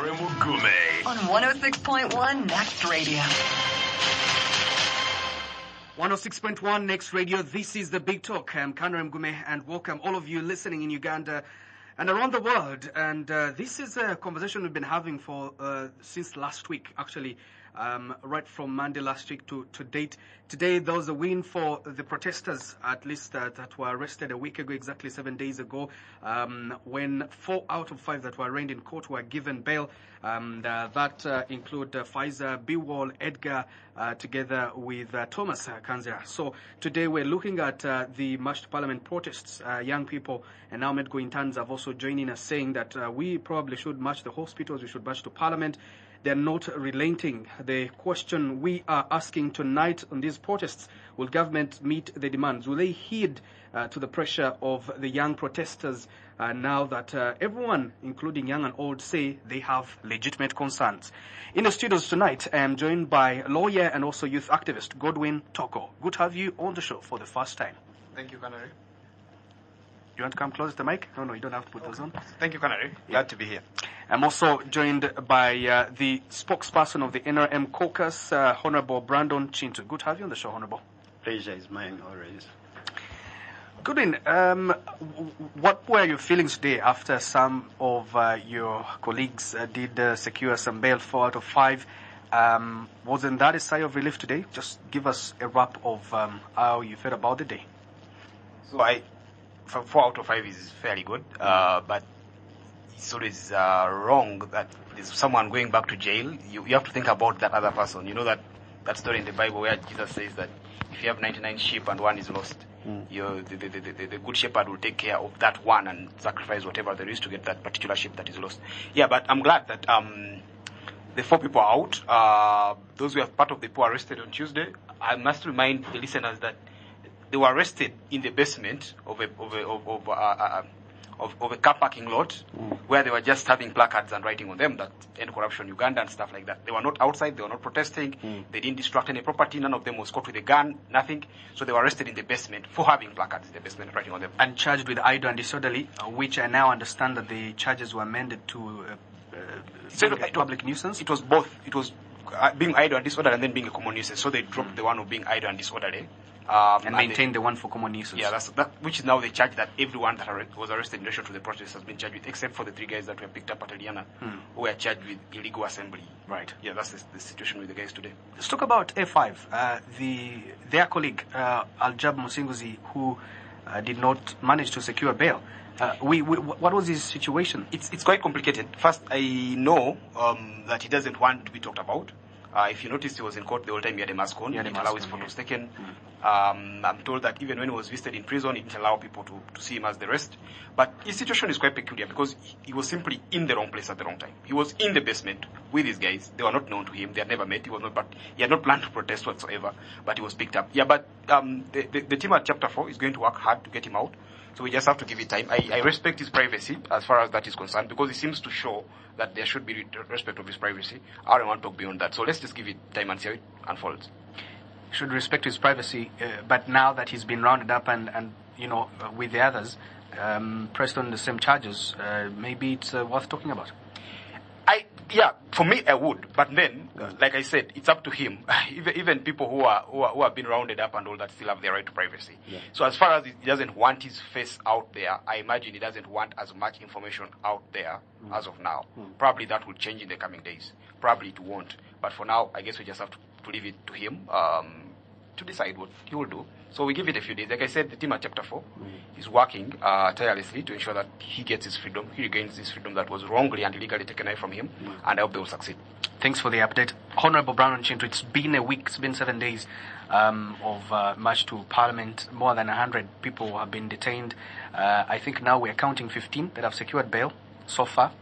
Canary Mugume. on 106.1 Next Radio. 106.1 Next Radio. This is the Big Talk. I'm Canary Mugume and welcome all of you listening in Uganda and around the world. And uh, this is a conversation we've been having for uh, since last week, actually, um, right from Monday last week to, to date. Today there was a win for the protesters, at least uh, that were arrested a week ago, exactly seven days ago, um, when four out of five that were arraigned in court were given bail. Um, uh, that uh, include uh, Pfizer, Biwall, Edgar, uh, together with uh, Thomas Kanzira. So today we're looking at uh, the March to Parliament protests. Uh, young people and now Ahmed Gointans have also joining us saying that we probably should march the hospitals, we should march to Parliament. They're not relenting. The question we are asking tonight on these protests, will government meet the demands? Will they heed uh, to the pressure of the young protesters uh, now that uh, everyone, including young and old, say they have legitimate concerns? In the studios tonight, I am joined by lawyer and also youth activist Godwin Toko. Good to have you on the show for the first time. Thank you, Canary. You want to come close to the mic? No, no, you don't have to put those on. Thank you, Canary. Glad to be here. I'm also joined by uh, the spokesperson of the NRM caucus, uh, Honorable Brandon Kintu. Good to have you on the show, Honorable. Pleasure is mine always. Godwin, um, what were your feelings today after some of uh, your colleagues uh, did uh, secure some bail, four out of five? Um, wasn't that a sigh of relief today? Just give us a wrap of um, how you felt about the day. So I, f- four out of five is fairly good, uh, but it's always uh, wrong that there's someone going back to jail. You, you have to think about that other person. You know that that story in the Bible where Jesus says that if you have 99 sheep and one is lost, you the, the, the, the, the good shepherd will take care of that one and sacrifice whatever there is to get that particular sheep that is lost. Yeah, but I'm glad that um, the four people are out. Uh, those who are part of the poor arrested on Tuesday. I must remind the listeners that they were arrested in the basement of a of a of, of, uh, uh, of, of a car parking lot where they were just having placards and writing on them that end corruption Uganda and stuff like that. They were not outside, they were not protesting, they didn't destruct any property, none of them was caught with a gun, nothing. So they were arrested in the basement for having placards in the basement and writing on them. And charged with idle and disorderly, uh, which I now understand that the charges were amended to uh, uh, So public, it- public nuisance. It was both. It was uh, being idle and disorderly and then being a common nuisance. So they dropped the one of being idle and disorderly. Um, and they- maintained the one for common nuisance. Yeah, that's that, which is now the charge that everyone that arre- was arrested in relation to the protest has been charged with, except for the three guys that were picked up at Eliana, who were charged with illegal assembly. Right. Yeah, that's the, the situation with the guys today. Let's talk about A5. Uh, the their colleague uh, Aljab Musinguzi, who uh, did not manage to secure bail. Uh, we, we, what was his situation? It's it's quite complicated. First, I know um, that he doesn't want to be talked about. Uh, if you noticed, he was in court the whole time he had a mask on. He had a didn't allow his photos yeah. taken. Um, I'm told that even when he was visited in prison, he didn't allow people to, to see him as the rest. But his situation is quite peculiar because he, he was simply in the wrong place at the wrong time. He was in the basement with these guys. They were not known to him. They had never met. He was not, but he had not planned to protest whatsoever. But he was picked up. Yeah, but um, the, the, the team at Chapter Four is going to work hard to get him out. So we just have to give it time. I, I respect his privacy as far as that is concerned because it seems to show that there should be respect of his privacy. I don't want to talk beyond that. So let's just give it time and see how it unfolds. Should respect his privacy, uh, but now that he's been rounded up and, and you know uh, with the others, um, pressed on the same charges, uh, maybe it's uh, worth talking about. I yeah, for me I would, but then, like I said, it's up to him. even even people who are, who are who have been rounded up and all that still have their right to privacy. So as far as he doesn't want his face out there, I imagine he doesn't want as much information out there as of now. Probably that will change in the coming days. Probably it won't. But for now, I guess we just have to, to leave it to him um, to decide what he will do. So we give it a few days. Like I said, the team at Chapter 4 is working uh, tirelessly to ensure that he gets his freedom, he regains his freedom that was wrongly and illegally taken away from him, and I hope they will succeed. Thanks for the update. Honorable Brandon Kintu, it's been a week, it's been seven days um, of uh, march to Parliament. More than 100 people have been detained. Uh, I think now we're counting 15 that have secured bail so far.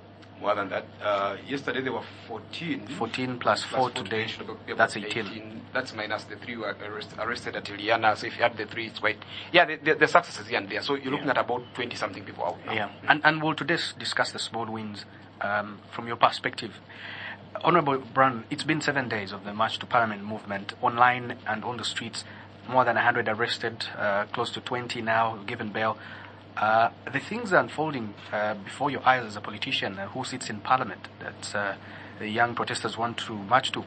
More than that, uh, yesterday there were 14. 14 plus 4 today, that's 18. That's minus the three were arrest, arrested at Iliana. So if you add the three, it's quite. Yeah, the, the, the successes here and there. So you're looking at about 20 something people out now. Yeah, and, and we'll today discuss the small wins um, from your perspective. Honorable Brown, it's been seven days of the March to Parliament movement, online and on the streets. More than 100 arrested, uh, close to 20 now given bail. Uh, the things are unfolding uh, before your eyes as a politician uh, who sits in parliament that uh, the young protesters want to march to.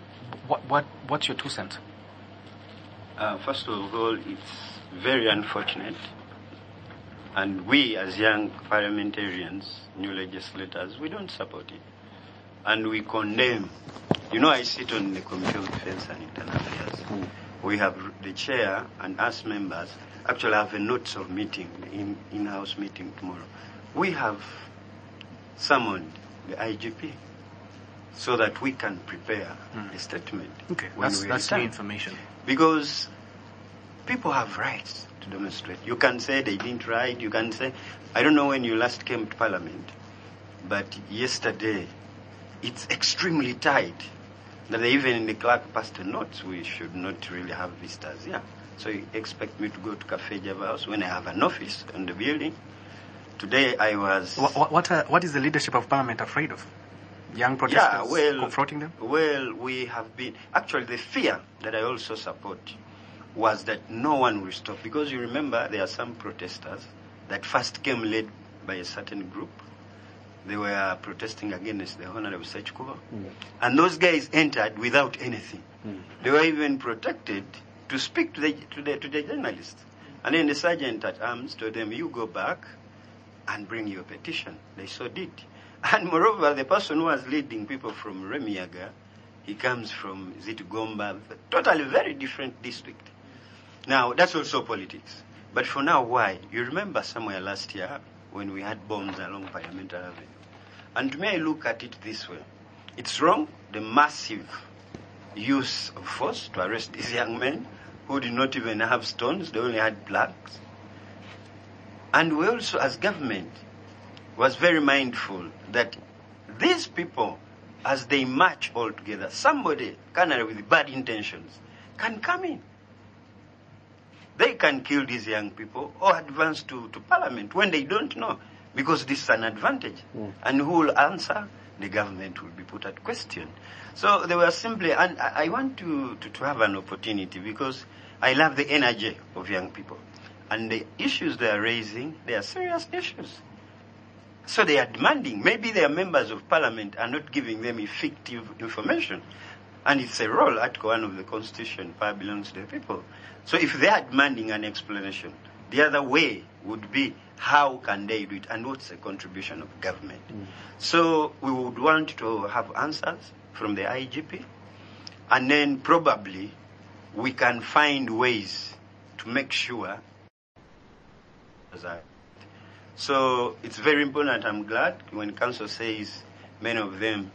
What, what, what's your two cents? Uh, first of all, it's very unfortunate. And we, as young parliamentarians, new legislators, we don't support it. And we condemn. You know, I sit on the Committee of Defense and Internal Affairs. We have the chair and us members actually I have a notes of meeting, in, in-house meeting tomorrow. We have summoned the IGP so that we can prepare hmm. a statement. Okay, when that's, we that's return. information. Because people have rights to demonstrate. You can say they didn't write, you can say, I don't know when you last came to Parliament, but yesterday it's extremely tight. That even in the clerk passed a note, we should not really have visitors here. So you expect me to go to Cafe Java House when I have an office in the building. Today I was. What, what, uh, what is the leadership of parliament afraid of? Young protesters Yeah, well, confronting them? Well, we have been actually the fear that I also support was that no one will stop because you remember there are some protesters that first came led by a certain group. They were protesting against the Honorable Ssekikubo. And those guys entered without anything. They were even protected to speak to the, to the, to the journalists. And then the sergeant at arms told them, you go back and bring your petition. They so did. And moreover, the person who was leading people from Lwemiyaga, he comes from Zitugomba, totally very different district. Now, that's also politics. But for now, why? You remember somewhere last year when we had bombs along Parliamentary Avenue. And may I look at it this way. It's wrong, the massive use of force to arrest these young men who did not even have stones, they only had blacks. And we also, as government, was very mindful that these people, as they march all together, somebody, kind with bad intentions, can come in. They can kill these young people or advance to, to parliament when they don't know, because this is an advantage. Hmm. And who will answer? The government will be put at question. So they were simply, and I I want to, to, to have an opportunity because I love the energy of young people. And the issues they are raising, they are serious issues. So they are demanding. Maybe their members of parliament are not giving them effective information. And it's a role, Article 1 of the Constitution, power belongs to the people. So if they are demanding an explanation, the other way would be how can they do it and what's the contribution of government. Mm. So we would want to have answers from the IGP and then probably we can find ways to make sure that so it's very important. I'm glad when council says many of them,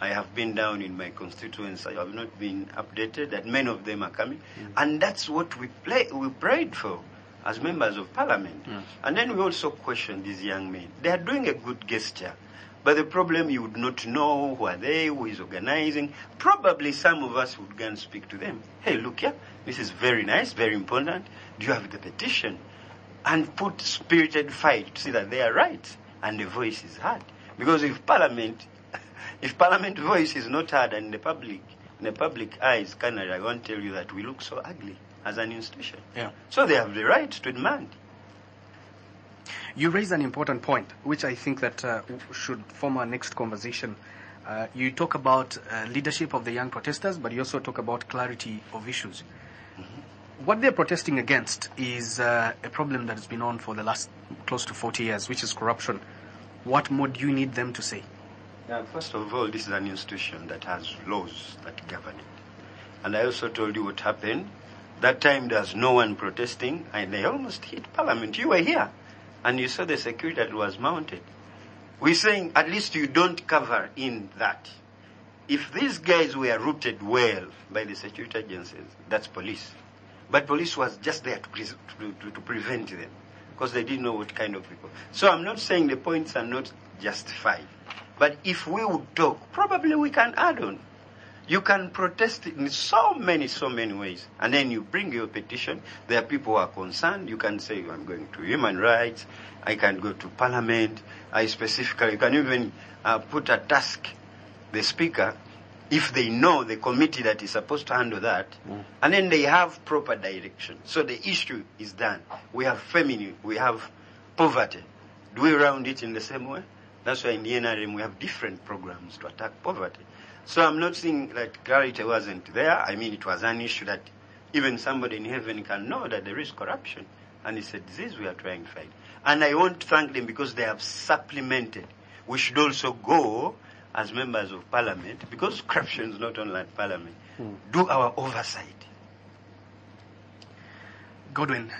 I have been down in my constituents. I have not been updated that many of them are coming, mm. and that's what we play. We prayed for as members of parliament, mm. and then we also question these young men. They are doing a good gesture. But the problem, you would not know who are they, who is organizing. Probably some of us would go and speak to them. Hey, look here, this is very nice, very important. Do you have the petition? and put spirited fight to see that they are right and the voice is heard. Because if Parliament, if Parliament voice is not heard and the public, in the public eyes, Canada, I won't tell you that we look so ugly as an institution. Yeah. So they have the right to demand. You raise an important point, which I think that uh, should form our next conversation. Uh, you talk about uh, leadership of the young protesters, but you also talk about clarity of issues. What they're protesting against is uh, a problem that has been on for the last close to 40 years, which is corruption. What more do you need them to say? Now, first of all, this is an institution that has laws that govern it. And I also told you what happened. That time there was no one protesting, and they almost hit Parliament. You were here, and you saw the security that was mounted. We're saying at least you don't cover in that. If these guys were routed well by the security agencies, that's police. But police was just there to, pre- to, to, to prevent them because they didn't know what kind of people. So I'm not saying the points are not justified. But if we would talk, probably we can add on. You can protest in so many, so many ways. And then you bring your petition. There are people who are concerned. You can say, I'm going to human rights. I can go to parliament. I specifically, you can even uh, put a task, the speaker, if they know the committee that is supposed to handle that, and then they have proper direction. So the issue is done. We have feminine, we have poverty. Do we round it in the same way? That's why in the NRM we have different programs to attack poverty. So I'm not saying that clarity wasn't there. I mean, it was an issue that even somebody in heaven can know that there is corruption. And it's a disease we are trying to fight. And I want to thank them because they have supplemented. We should also go as members of parliament, because corruption is not only at parliament, do our oversight. Godwin,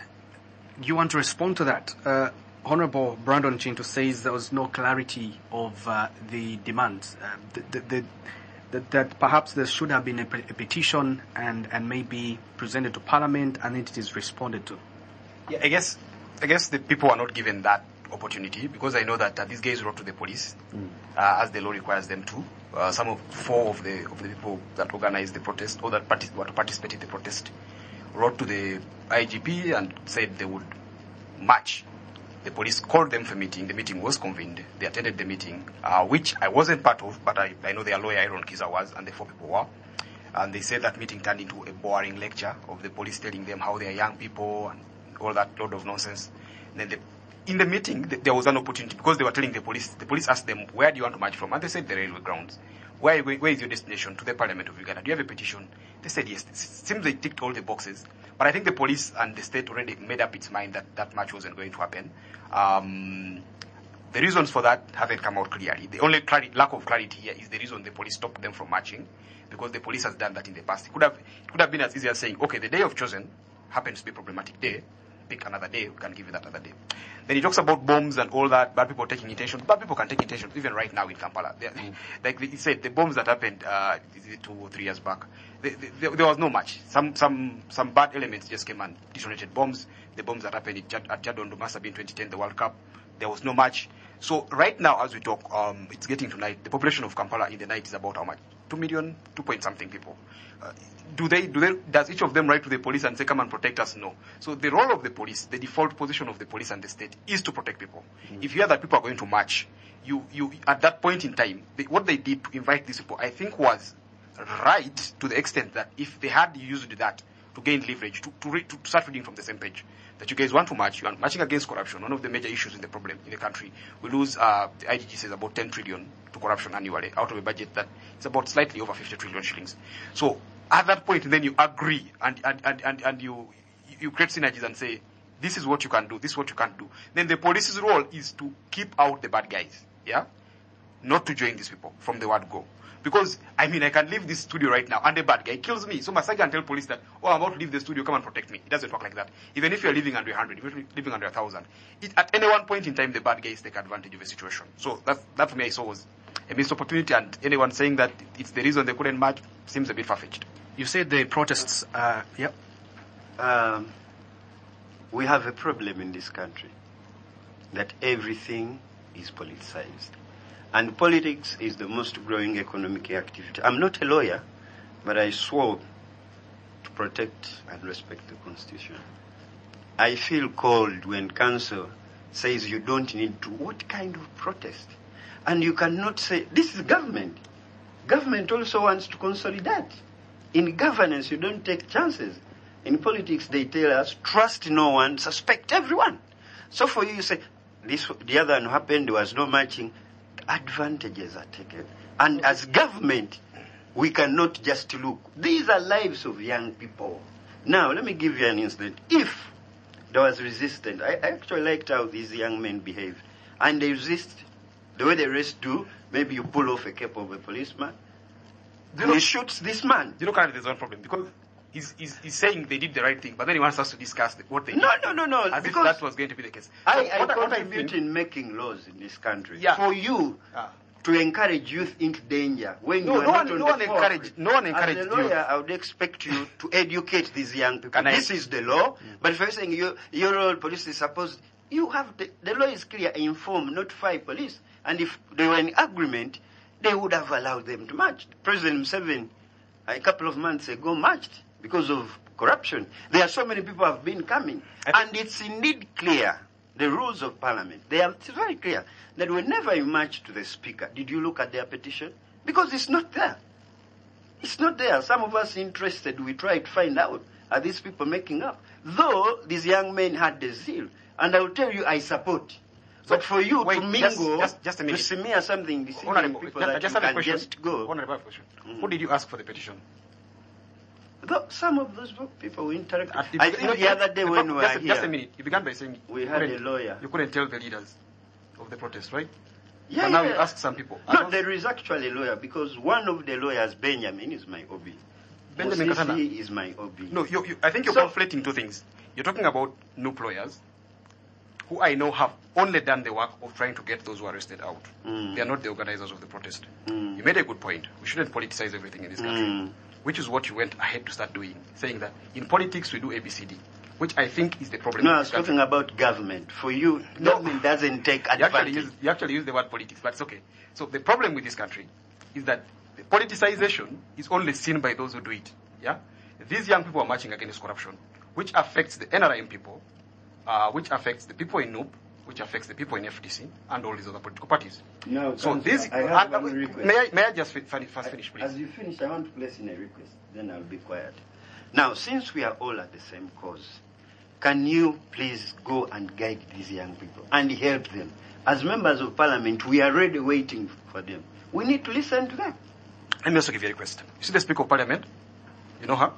you want to respond to that? Uh, Honorable Brandon Kintu says there was no clarity of uh, the demands. Uh, the, the, the, that, that perhaps there should have been a, pe- a petition and, and maybe presented to Parliament and it is responded to. Yeah, I guess I guess the people are not given that opportunity because I know that uh, these guys wrote to the police uh, as the law requires them to. Uh, some of four of the of the people that organized the protest or that partic- were to in the protest wrote to the IGP and said they would march. The police called them for a meeting. The meeting was convened. They attended the meeting, uh, which I wasn't part of, but I, I know their lawyer Eron Kiiza was, and the four people were. And they said that meeting turned into a boring lecture of the police telling them how they are young people and all that load of nonsense. And then the, in the meeting, th- there was an opportunity because they were telling the police. The police asked them, "Where do you want to march from?" And they said, "The railway grounds." Where, where, is your destination? To the Parliament of Uganda. Do you have a petition? They said yes. It seems they ticked all the boxes. But I think the police and the state already made up its mind that that march wasn't going to happen. Um, the reasons for that haven't come out clearly. The only lack of clarity here is the reason the police stopped them from marching, because the police has done that in the past. It could have, it could have been as easy as saying, okay, the day of chosen happens to be a problematic day. Pick another day. We can give you that other day. Then he talks about bombs and all that. Bad people taking intention. Bad people can take intention even right now in Kampala. They- Like he said, the bombs that happened uh, two or three years back, they, they, there, was no much. Some some some bad elements just came and detonated bombs. The bombs that happened at Chad- must have been 2010, the World Cup. There was no match. So right now, as we talk, um, it's getting to night. The population of Kampala in the night is about how much? Two million, two point something people. Uh, do they? Do they? Does each of them write to the police and say, "Come and protect us"? No. So the role of the police, the default position of the police and the state, is to protect people. If you hear that people are going to march, you you at that point in time, they, what they did to invite these people, I think, was right to the extent that if they had used that to gain leverage, to, to, re, to start reading from the same page, that you guys want to march, you are marching against corruption, one of the major issues in the problem in the country. We lose, uh, the IGG says about 10 trillion to corruption annually out of a budget that is about slightly over 50 trillion shillings. So at that point, then you agree and, and, and, and, and you, you create synergies and say, this is what you can do, this is what you can't do. Then the police's role is to keep out the bad guys, yeah? Not to join these people from the word go. Because, I mean, I can leave this studio right now and a bad guy kills me. So Masagi can tell police that, oh, I'm about to leave the studio, come and protect me. It doesn't work like that. Even if you're living under 100, if you're living under 1,000, at any one point in time, the bad guys take advantage of a situation. So that, that for me I saw was a missed opportunity and anyone saying that it's the reason they couldn't march seems a bit far-fetched. You said the protests, uh, yep. Um, we have a problem in this country that everything is politicized. And politics is the most growing economic activity. I'm not a lawyer, but I swore to protect and respect the Constitution. I feel cold when council says you don't need to. What kind of protest? And you cannot say, this is government. Government also wants to consolidate. In governance, you don't take chances. In politics, they tell us, trust no one, suspect everyone. So for you, you say, this, the other one happened, there was no matching. Advantages are taken. And as government, we cannot just look. These are lives of young people. Now, let me give you an incident. If there was resistance, I, actually liked how these young men behaved. And they resist the way the rest do. Maybe you pull off a cap of a policeman. You know- he shoots this man. You know, currently there's one problem because he's, he's, he's saying they did the right thing, but then he wants us to discuss the, what they No, did. no, no, no. As if because that was going to be the case. I, So I what contribute in making laws in this country. Yeah. For you Ah. to encourage youth into danger when No, you are no not one- on no the one forefront. encouraged- no one encouraged As a youth. lawyer, I would expect you to educate these young people. Can I- this is the law. But if you're saying you, your police is supposed, you have the, the law is clear. Inform, notify police. And if they were in agreement, they would have allowed them to march. President Museveni, a couple of months ago, marched because of corruption. There are so many people have been coming, and it's indeed clear. The rules of parliament, they are it's very clear that whenever you march to the speaker, did you look at their petition? Because it's not there. It's not there. Some of us interested, we try to find out. Are these people making up? Though these young men had the zeal. and I will tell you I support. But for you wait, to mingle, just- just a to smear something, Honorable, people just, that just you can question. just go. Honorable, I have question. Mm-hmm. Who did you ask for the petition? Some of those people we interact. At I think the other day when we were just, here, just a minute. You began by saying we had a lawyer. You couldn't tell the leaders of the protest, right? Yeah, but now yeah. you ask some people. No, there is actually a lawyer because one of the lawyers, Benjamin, is my OB. Benjamin Katana. is my OB. No, you, you, I think you're So- conflating two things. You're talking about NUP lawyers, who I know have only done the work of trying to get those who are arrested out. Mm. They are not the organizers of the protest. Mm. You made a good point. We shouldn't politicize everything in this country, Mm. Which is what you went ahead to start doing, saying that in politics we do ABCD, which I think is the problem. No, I was talking about government. For you, No. government doesn't take You actually, use, you actually use the word politics, but it's okay. So the problem with this country is that the politicization is only seen by those who do it. Yeah, these young people are marching against corruption, which affects the NRM people, uh, which affects the people in NUP, which affects the people in FDC, and all these other political parties. No, So this, I have uh, one request. may I may I just first finish, please? As you finish, I want to place in a request. Then I'll be quiet. Now, since we are all at the same cause, can you please go and guide these young people and help them? As members of parliament, we are already waiting for them. We need to listen to them. Let me also give you a request. You see the Speaker of Parliament? You know her?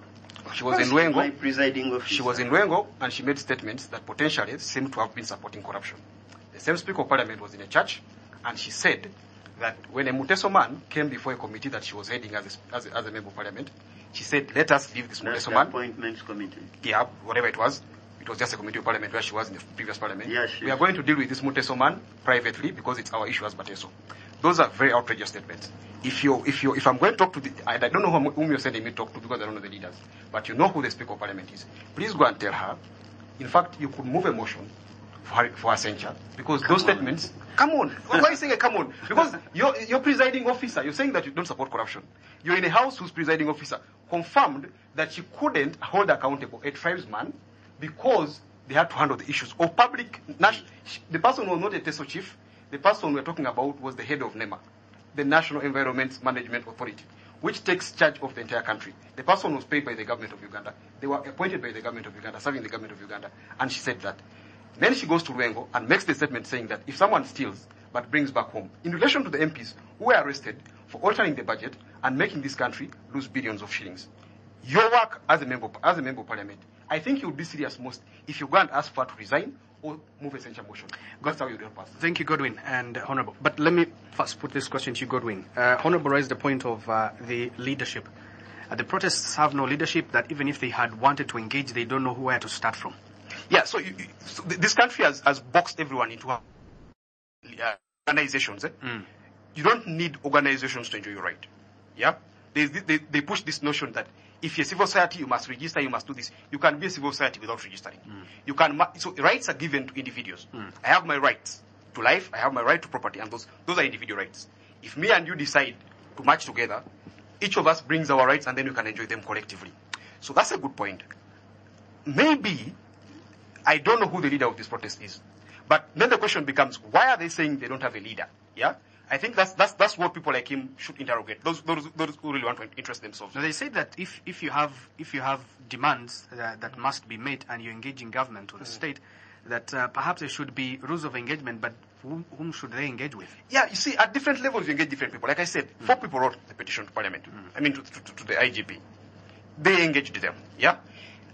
She was in Lwengo. presiding officer. She was in Lwengo and she made statements that potentially seemed to have been supporting corruption. The same Speaker of Parliament was in a church and she said that when a Muteso man came before a committee that she was heading as a, as a, as a member of Parliament, she said, let us leave this That's Muteso man. appointments committee. Yeah, whatever it was. It was just a committee of parliament where she was in the previous parliament. Yeah, we are going to deal with this Muteso man privately because it's our issue as Bateso. Those are very outrageous statements. If you, if you, if I'm going to talk to the, I, I don't know whom, whom you're sending me to talk to because I don't know the leaders, but you know who the Speaker of Parliament is. Please go and tell her. In fact, you could move a motion for her, for her censure because those statements. Come on, why are you saying a come on? Because you're, you're presiding officer. You're saying that you don't support corruption. You're in a house whose presiding officer confirmed that she couldn't hold accountable a tribesman because they had to handle the issues of public. The person was not a TESO chief. The person we're talking about was the head of NEMA, the National Environment Management Authority, which takes charge of the entire country. The person was paid by the government of Uganda. They were appointed by the government of Uganda, serving the government of Uganda. And she said that. Then she goes to Lwengo and makes the statement saying that if someone steals but brings back home, in relation to the MPs who were arrested for altering the budget and making this country lose billions of shillings, your work as a member as a member of parliament, I think you would be serious most if you go and ask for to resign or move censure motion. That's how you help us. Thank you, Godwin and uh, Honorable. But let me first put this question to you, Godwin. Uh, Honorable raised the point of uh, the leadership. Uh, the protests have no leadership. That even if they had wanted to engage, they don't know where to start from. Yeah, so, you, so this country has, has boxed everyone into uh, organizations. Eh? You don't need organizations to enjoy your right. Yeah? They, they, they push this notion that if you're a civil society, you must register, you must do this. You can be a civil society without registering. Hmm. You can, so rights are given to individuals. Hmm. I have my rights to life, I have my right to property, and those, those are individual rights. If me and you decide to march together, each of us brings our rights and then we can enjoy them collectively. So that's a good point. Maybe I don't know who the leader of this protest is. But then the question becomes, why are they saying they don't have a leader? Yeah? I think that's, that's, that's what people like him should interrogate. Those, those, those who really want to interest themselves. So they say that if, if you have if you have demands uh, that must be met and you engage in government or the state, that uh, perhaps there should be rules of engagement. But whom, whom should they engage with? Yeah, you see, at different levels you engage different people. Like I said, four people wrote the petition to Parliament. I mean, to, to, to the IGP. They engaged them. Yeah.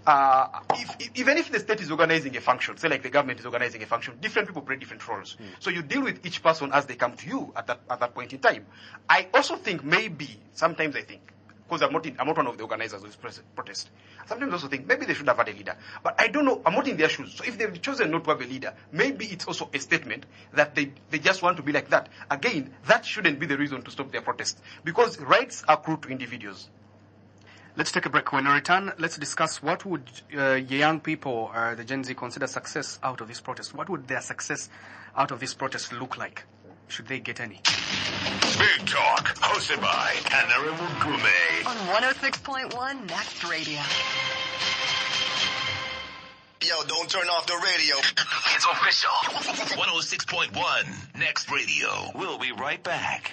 Uh, if, if, even if the state is organizing a function, say like the government is organizing a function, different people play different roles. So you deal with each person as they come to you at that at that point in time. I also think maybe sometimes I think because I'm not in, I'm not one of the organizers of this protest. Sometimes I also think maybe they should have had a leader, but I don't know. I'm not in their shoes. So if they've chosen not to have a leader, maybe it's also a statement that they they just want to be like that. Again, that shouldn't be the reason to stop their protest because rights accrue to individuals. Let's take a break. When we return, let's discuss what would uh, young people, uh, the Gen Z, consider success out of this protest. What would their success out of this protest look like? Should they get any? Big Talk, hosted by Canary Mugume. On 106.1 Next Radio. Yo, don't turn off the radio. It's official. 106.1 Next Radio. We'll be right back.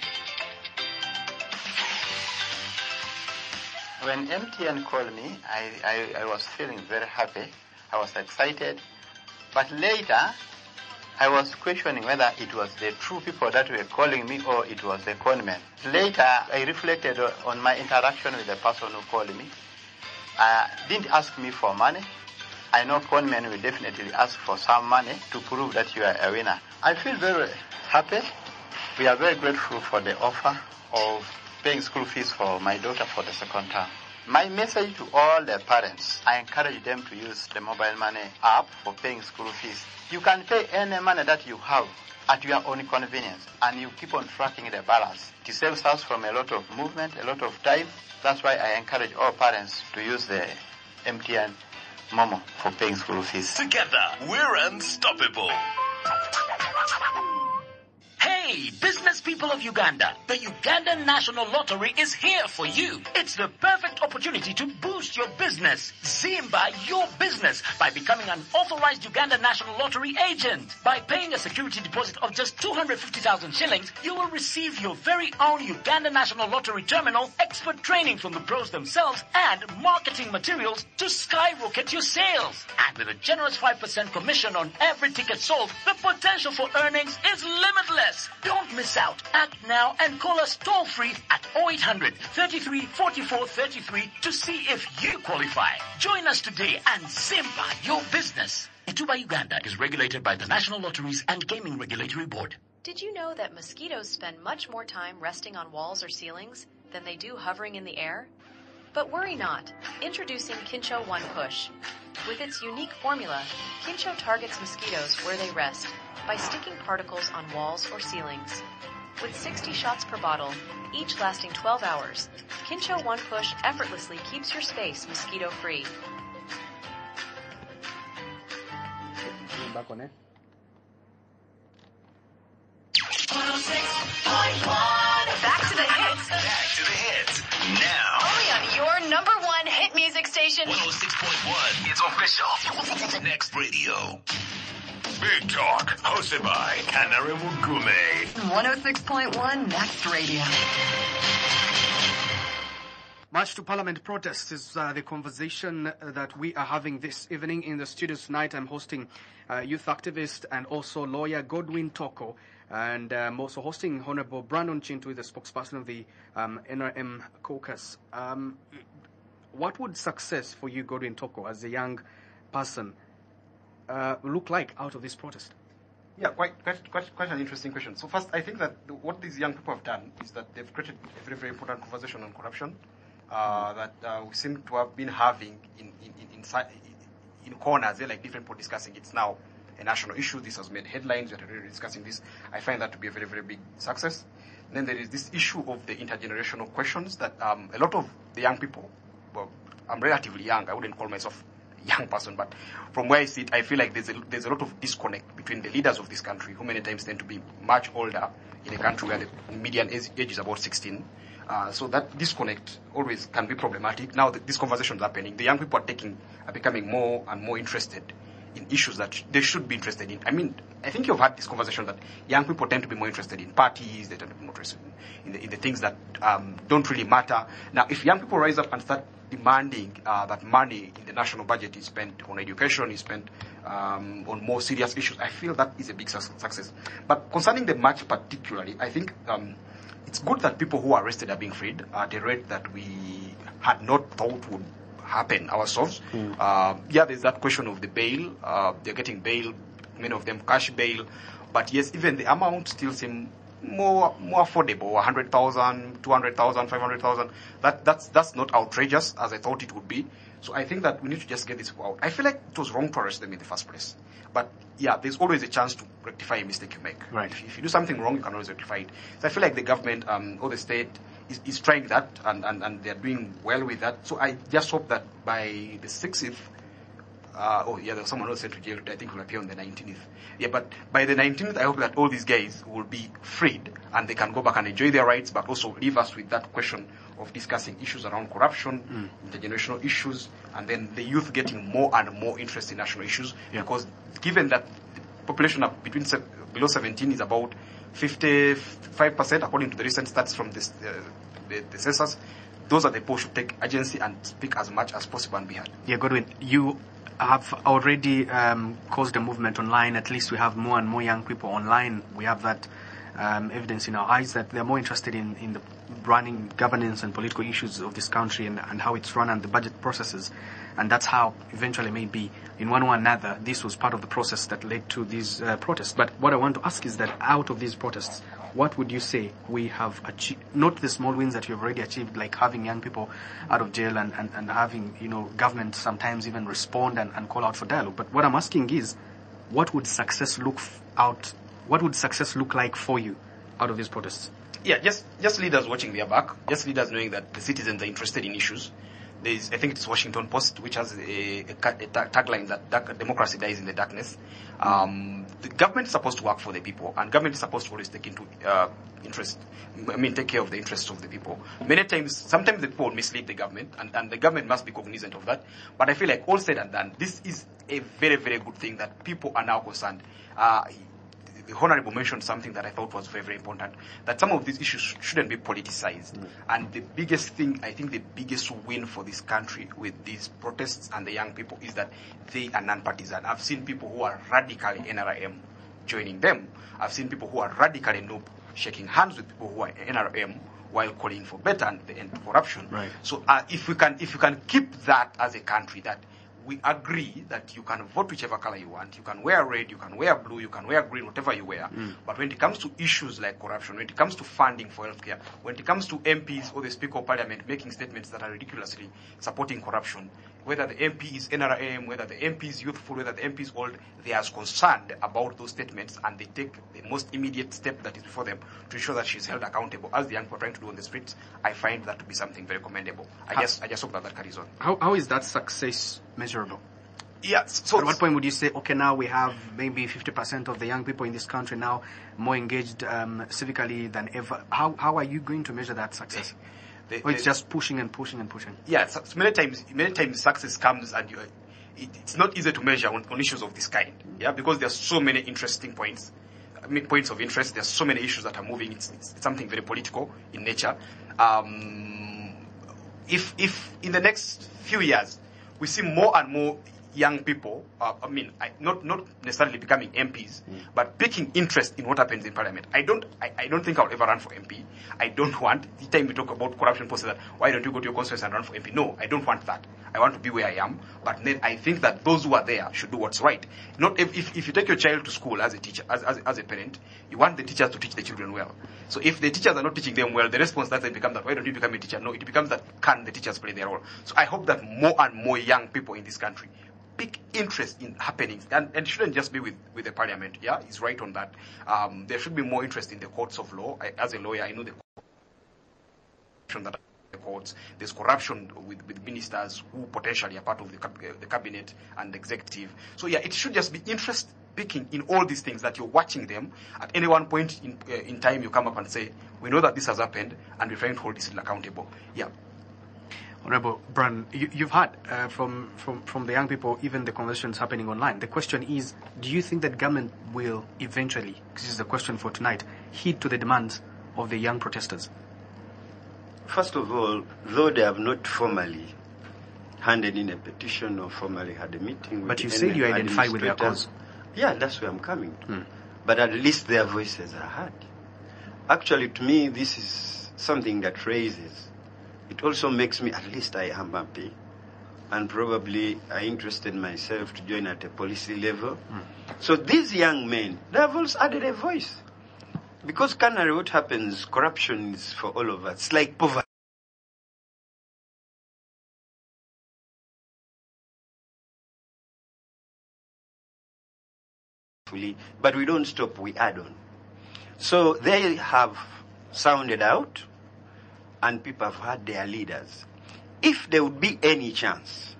When MTN called me, I, I, I was feeling very happy. I was excited But later, I was questioning whether it was the true people that were calling me or it was the conmen. Later, I reflected on my interaction with the person who called me. Uh, didn't ask me for money. I know conmen will definitely ask for some money to prove that you are a winner. I feel very happy. We are very grateful for the offer of paying school fees for my daughter for the second term. My message to all the parents, I encourage them to use the mobile money app for paying school fees. You can pay any money that you have at your own convenience and you keep on tracking the balance. It saves us from a lot of movement, a lot of time. That's why I encourage all parents to use the MTN Momo for paying school fees. Together, we're unstoppable. Hey, business people of Uganda, the Ugandan National Lottery is here for you. It's the perfect opportunity to boost your business. Zimba your business by becoming an authorized Uganda National Lottery agent. By paying a security deposit of just 250,000 shillings, you will receive your very own Uganda National Lottery terminal, expert training from the pros themselves, and marketing materials to skyrocket your sales. And with a generous 5% commission on every ticket sold, the potential for earnings is limitless. Don't miss out. Act now and call us toll free at 0800 33 44 33 to see if you qualify. Join us today and Simba your business. Ithuba Uganda is regulated by the National Lotteries and Gaming Regulatory Board. Did you know that mosquitoes spend much more time resting on walls or ceilings than they do hovering in the air? But worry not. Introducing Kincho One Push. With its unique formula, Kincho targets mosquitoes where they rest by sticking particles on walls or ceilings. With 60 shots per bottle, each lasting 12 hours, Kincho One Push effortlessly keeps your space mosquito free. Back to the hits. Back to the hits. Now, Only on your number one hit music station. 106.1. It's official. Next radio. Big Talk, hosted by Canary Mugume. 106.1 Next Radio. March to Parliament protests is uh, the conversation uh, that we are having this evening in the studios tonight. I'm hosting uh, youth activist and also lawyer Godwin Toko, and I'm also hosting Honorable Brandon Kintu, the spokesperson of the um, NRM caucus. Um, what would success for you, Godwin Toko, as a young person, uh, look like out of this protest? Yeah, quite, quite, quite, quite an interesting question. So first, I think that what these young people have done is that they've created a very, very important conversation on corruption uh, that uh, we seem to have been having in in in, inside, in corners. They're like different people discussing. it now a national issue. This has made headlines. We're already discussing this. I find that to be a very, very big success. Then there is this issue of the intergenerational questions that um, a lot of the young people, well, I'm relatively young. I wouldn't call myself young person, but from where I sit, I feel like there's a, there's a lot of disconnect between the leaders of this country, who many times tend to be much older in a country where the median age, age is about 16. Uh, so that disconnect always can be problematic. Now that this conversation is happening, the young people are taking, are becoming more and more interested in issues that they should be interested in. I mean, I think you've had this conversation that young people tend to be more interested in parties, they tend to be more interested in, in, the, in the things that um, don't really matter. Now, if young people rise up and start demanding uh, that money in the national budget is spent on education, is spent um, on more serious issues, I feel that is a big su- success. But concerning the march particularly, I think um, it's good that people who are arrested are being freed at a rate that we had not thought would happen ourselves. Uh, yeah, there's that question of the bail. Uh, they're getting bail, many of them cash bail. But yes, even the amount still seem more more affordable 100,000, 200,000, 500,000. That, that's, that's not outrageous as I thought it would be. So I think that we need to just get this out. I feel like it was wrong to arrest them in the first place. But yeah, there's always a chance to rectify a mistake you make. Right. If, if you do something wrong, you can always rectify it. So I feel like the government um, or the state is, is trying that and, and, and they're doing well with that. So I just hope that by the 6th, uh, oh yeah, there was someone else sent to jail. I think will appear on the 19th. Yeah, but by the 19th, I hope that all these guys will be freed and they can go back and enjoy their rights, but also leave us with that question of discussing issues around corruption, intergenerational issues, and then the youth getting more and more interested in national issues. Because given that the population of between se- below 17 is about 55% according to the recent stats from this, uh, the, the census, those are the people who should take agency and speak as much as possible and be heard. Yeah, Godwin, you have already um, caused a movement online. At least we have more and more young people online. We have that um, evidence in our eyes that they're more interested in, in the running governance and political issues of this country and, and how it's run and the budget processes. And that's how eventually maybe in one way or another this was part of the process that led to these uh, protests. But what I want to ask is that out of these protests, what would you say we have achieved, not the small wins that you've already achieved, like having young people out of jail and, and, and having, you know, government sometimes even respond and, and call out for dialogue. But what I'm asking is, what would success look out, what would success look like for you out of these protests? Yeah, just just leaders watching their back, just leaders knowing that the citizens are interested in issues. There's, I think it's Washington Post, which has a, a, a tagline that dark, democracy dies in the darkness. Um, the government is supposed to work for the people, and government is supposed to always take into uh, interest. I mean, take care of the interests of the people. Many times, sometimes the people mislead the government, and, and the government must be cognizant of that. But I feel like all said and done, this is a very, very good thing that people are now concerned. Uh, the Honorable mentioned something that I thought was very, very important, that some of these issues shouldn't be politicized. And the biggest thing, I think the biggest win for this country with these protests and the young people is that they are non-partisan. I've seen people who are radically NRM joining them. I've seen people who are radically NUP shaking hands with people who are NRM while calling for better and the end to corruption. Right. So uh, if we can, if we can keep that as a country, that we agree that you can vote whichever color you want. You can wear red, you can wear blue, you can wear green, whatever you wear. Mm. But when it comes to issues like corruption, when it comes to funding for healthcare, when it comes to MPs or the Speaker of Parliament making statements that are ridiculously supporting corruption, whether the MP is NRM, whether the MP is youthful, whether the MP is old, they are concerned about those statements and they take the most immediate step that is before them to ensure that she's held accountable, as the young people are trying to do on the streets. I find that to be something very commendable. I Ha- just, I just hope that that carries on. How, how is that success measurable? Yeah, so At what point would you say, okay, now we have maybe 50% of the young people in this country now more engaged um, civically than ever? How, how are you going to measure that success? Or it's just pushing and pushing and pushing? yeah, so, many times, many times success comes and you, it, it's not easy to measure on, on issues of this kind. Yeah, because there are so many interesting points, I mean, points of interest. There's so many issues that are moving. It's, it's something very political in nature. Um, if if in the next few years we see more and more young people, uh, I mean, I, not not necessarily becoming MPs, but taking interest in what happens in Parliament. I don't, I, I don't think I'll ever run for MP. I don't want the time we talk about corruption, people say that why don't you go to your constituency and run for MP? No, I don't want that. I want to be where I am, but then I think that those who are there should do what's right. Not if, if, if you take your child to school as a teacher, as, as, as a parent, you want the teachers to teach the children well. So if the teachers are not teaching them well, the response that they become that why don't you become a teacher? No, it becomes that can the teachers play their role? So I hope that more and more young people in this country pick interest in happenings and, and it shouldn't just be with, with the parliament. Yeah, he's right on that. Um, there should be more interest in the courts of law. I, as a lawyer, I know the that the courts. There's corruption with, with ministers who potentially are part of the, uh, the cabinet and executive. So yeah, it should just be interest picking in all these things that you're watching them. At any one point in, uh, in time, you come up and say, we know that this has happened and we're trying to hold this accountable. Yeah. Honorable Bran, you, you've heard uh, from, from, from the young people, even the conversations happening online. The question is, do you think that government will eventually, this is the question for tonight, heed to the demands of the young protesters? First of all, though they have not formally handed in a petition or formally had a meeting with But you said you identify with their cause. Yeah, that's where I'm coming. Hmm. But at least their voices are heard. Actually, to me, this is something that raises. It also makes me, at least I am happy. And probably I interested myself to join at a policy level. Hmm. So these young men, they have also added a voice. Because Canary, what happens, corruption is for all of us. It's like poverty. But we don't stop, we add on. So they have sounded out, and people have had their leaders. If there would be any chance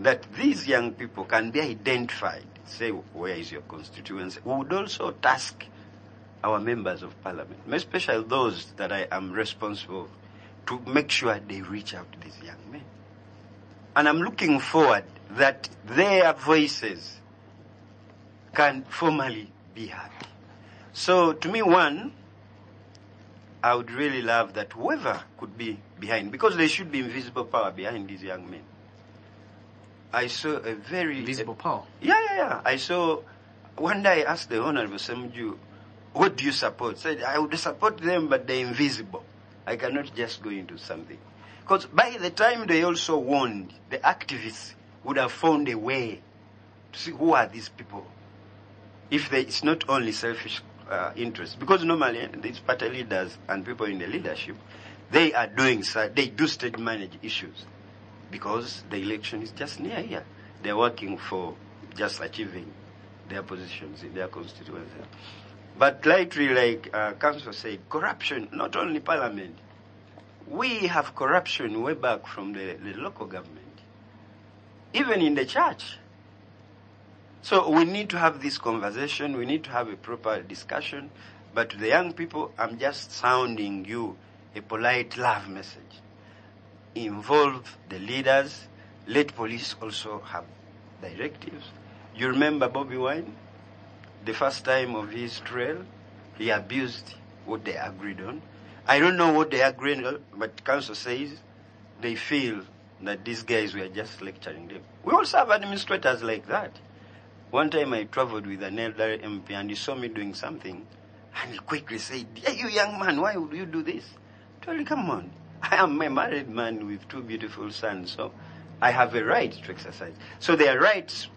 that these young people can be identified, say, where is your constituency, we would also task our members of parliament, especially those that I am responsible, to make sure they reach out to these young men. And I'm looking forward that their voices can formally be heard. So, to me, one, I would really love that whoever could be behind, because there should be invisible power behind these young men. I saw a very Visible power. Yeah, yeah, yeah. I saw. One day I asked the Honorable Semju, what do you support? Said, I would support them, but they're invisible. I cannot just go into something. Because by the time they also warned, the activists would have found a way to see who are these people. If they, it's not only selfish uh, interest, because normally these party leaders and people in the leadership, they are doing, they do state manage issues because the election is just near here. They're working for just achieving their positions in their constituency. But lately, like uh, Council said, corruption, not only parliament, we have corruption way back from the, the local government, even in the church. So we need to have this conversation, we need to have a proper discussion. But to the young people, I'm just sounding you a polite love message involve the leaders. Let police also have directives. You remember Bobi Wine? The first time of his trial, he abused what they agreed on. I don't know what they agreed on, but council says they feel that these guys were just lecturing them. We also have administrators like that. One time I traveled with an elder MP and he saw me doing something and he quickly said, Hey, you young man, why would you do this? I told him, come on. I am a married man with two beautiful sons, so I have a right to exercise. So their rights,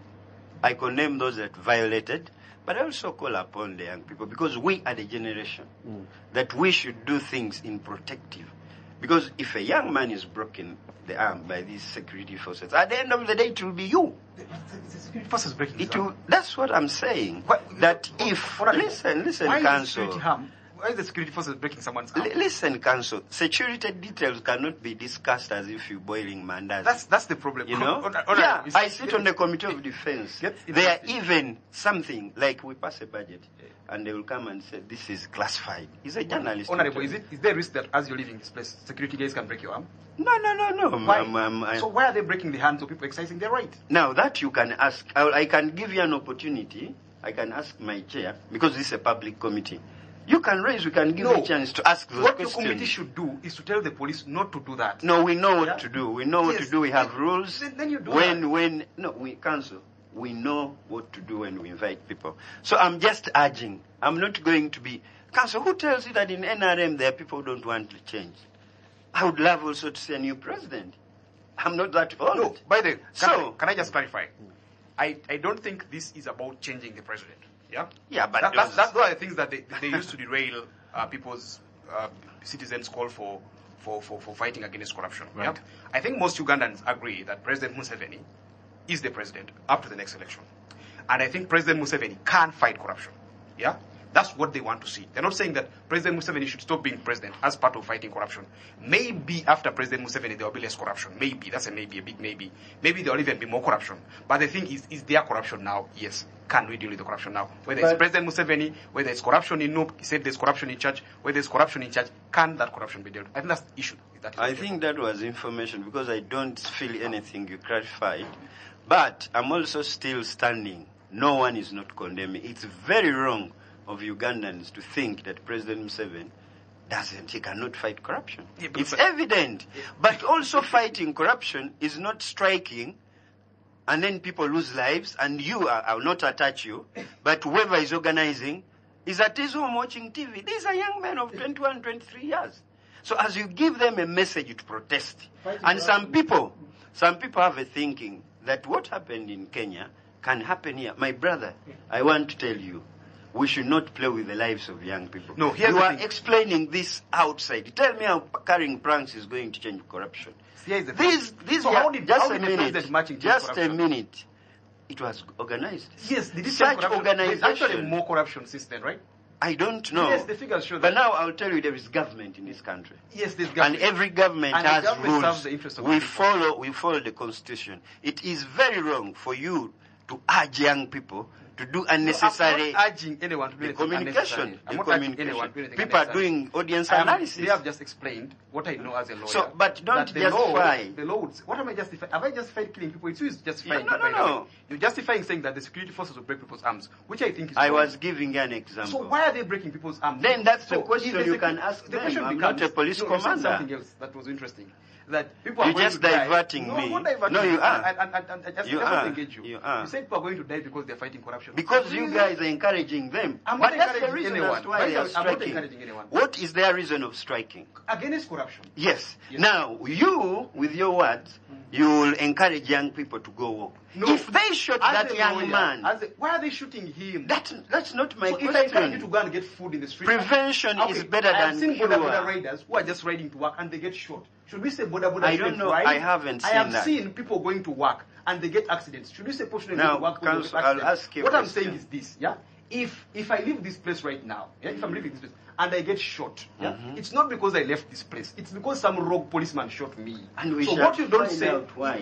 I condemn those that violated, but I also call upon the young people because we are the generation mm. that we should do things in protective. Because if a young man is broken the arm by these security forces, at the end of the day, it will be you. The Security forces breaking It will, that's what I'm saying. that if, listen, listen, why is council. harm? Why is the security forces breaking someone's arm? Li- listen, council. Security details cannot be discussed as if you're boiling mandas. That's that's the problem. You know? Yeah, I sit on the committee of defense. There are even something like we pass a budget, and they will come and say this is classified. He's a journalist. Honorable, is it is there a risk that as you're leaving this place, security guys can break your arm? No, no, no, no. Why? Um, um, I'm- I'm- I'm- so why are they breaking the hands of people exercising their right? Now that you can ask, I, I can give you an opportunity. I can ask my chair because this is a public committee. You can raise. We can give you a chance to ask those what questions. the committee should do is to tell the police not to do that. No, we know what to do. We know what to do. We have rules. Then, you do when that. when no, we council. We know what to do when we invite people. So I'm just urging. I'm not going to be council. Who tells you that in NRM there are people who don't want to change? I would love also to see a new president. I'm not that old. No, by the way, can, So- I, can I just clarify? I, I don't think this is about changing the president. Yeah? Yeah, but that, those- that, that's one of the things that they, they used to derail uh, people's uh, citizens' call for, for, for, for fighting against corruption. Yeah? Right. I think most Ugandans agree that President Museveni is the president up to the next election. And I think President Museveni can fight corruption. Yeah? That's what they want to see. They're not saying that President Museveni should stop being president as part of fighting corruption. Maybe after President Museveni there will be less corruption. Maybe. That's a maybe, a big maybe. Maybe there will even be more corruption. But the thing is, is there corruption now? Yes. Can we deal with the corruption now? Whether it's President Museveni, whether it's corruption in NUP, he said there's corruption in church, whether there's corruption in church, can that corruption be dealt with? I think that's the issue. That I think that was information because I don't feel anything you clarified. But I'm also still standing. No one is not condemning. It's very wrong of Ugandans to think that President Museveni doesn't, he cannot fight corruption. it's evident. But also fighting corruption is not striking and then people lose lives and you, are, I will not attach you, but whoever is organizing is at his home watching TV. These are young men of 21, 23 years. So as you give them a message to protest, and some people, some people have a thinking that what happened in Kenya can happen here. My brother, I want to tell you, we should not play with the lives of young people. No, here's you are thing. explaining this outside. Tell me how carrying pranks is going to change corruption. Here's the These, thing. So how did- just how a did minute, just a minute. It was organized. Yes, did it Such corruption? There's actually more corruption since then, right? I don't know. Yes, the figures show that. But now I'll tell you there is government in this country. Yes, there's government. And every government And has government rules. the interests of we people. follow we follow the constitution. It is very wrong for you to urge young people to do No, I'm unnecessary not urging anyone to do the communication. unnecessary. The not urging anyone communication. do People are doing audience am- analysis. They have just explained what I know as a lawyer. So, but don't the law, justify. the law would, what am I justifying? Have I justified killing people? It's you justifying Yeah, no, no, no. You're justifying saying that the security forces will break people's arms, which I think is I wrong. was giving an example. So why are they breaking people's arms? Then that's the question you can ask the them. question I'm becomes, not a police no, commander. Something else that was interesting. That people are You're just diverting no, me. Diverting No, you are. I, I, I, I, I just, You are. engage you. You are. You said people are going to die because they're fighting corruption. Because you guys are encouraging them. I'm but not that's the reason anyone. as to why they are way, I'm not striking. encouraging anyone. What is their reason of striking? Against corruption. Yes. Yes. Now, you, with your words, hmm. You will encourage young people to go walk. No. If they shot As that young lawyer, man, as a, why are they shooting him? that, that's not my so if I encourage you to go and get food in the street, Prevention okay, is better I have than seen border, cure. border riders who are just riding to work and they get shot. Should we say border border I don't know. ride? I haven't I have that. seen people going to work and they get accidents. Should we say shouldn't Now, to work because they Counsel, get I'll ask you What I'm saying is this, yeah. If if I leave this place right now, yeah, if I'm leaving this place and I get shot, yeah, Mm-hmm. it's not because I left this place. It's because some rogue policeman shot me. And we so what you don't say,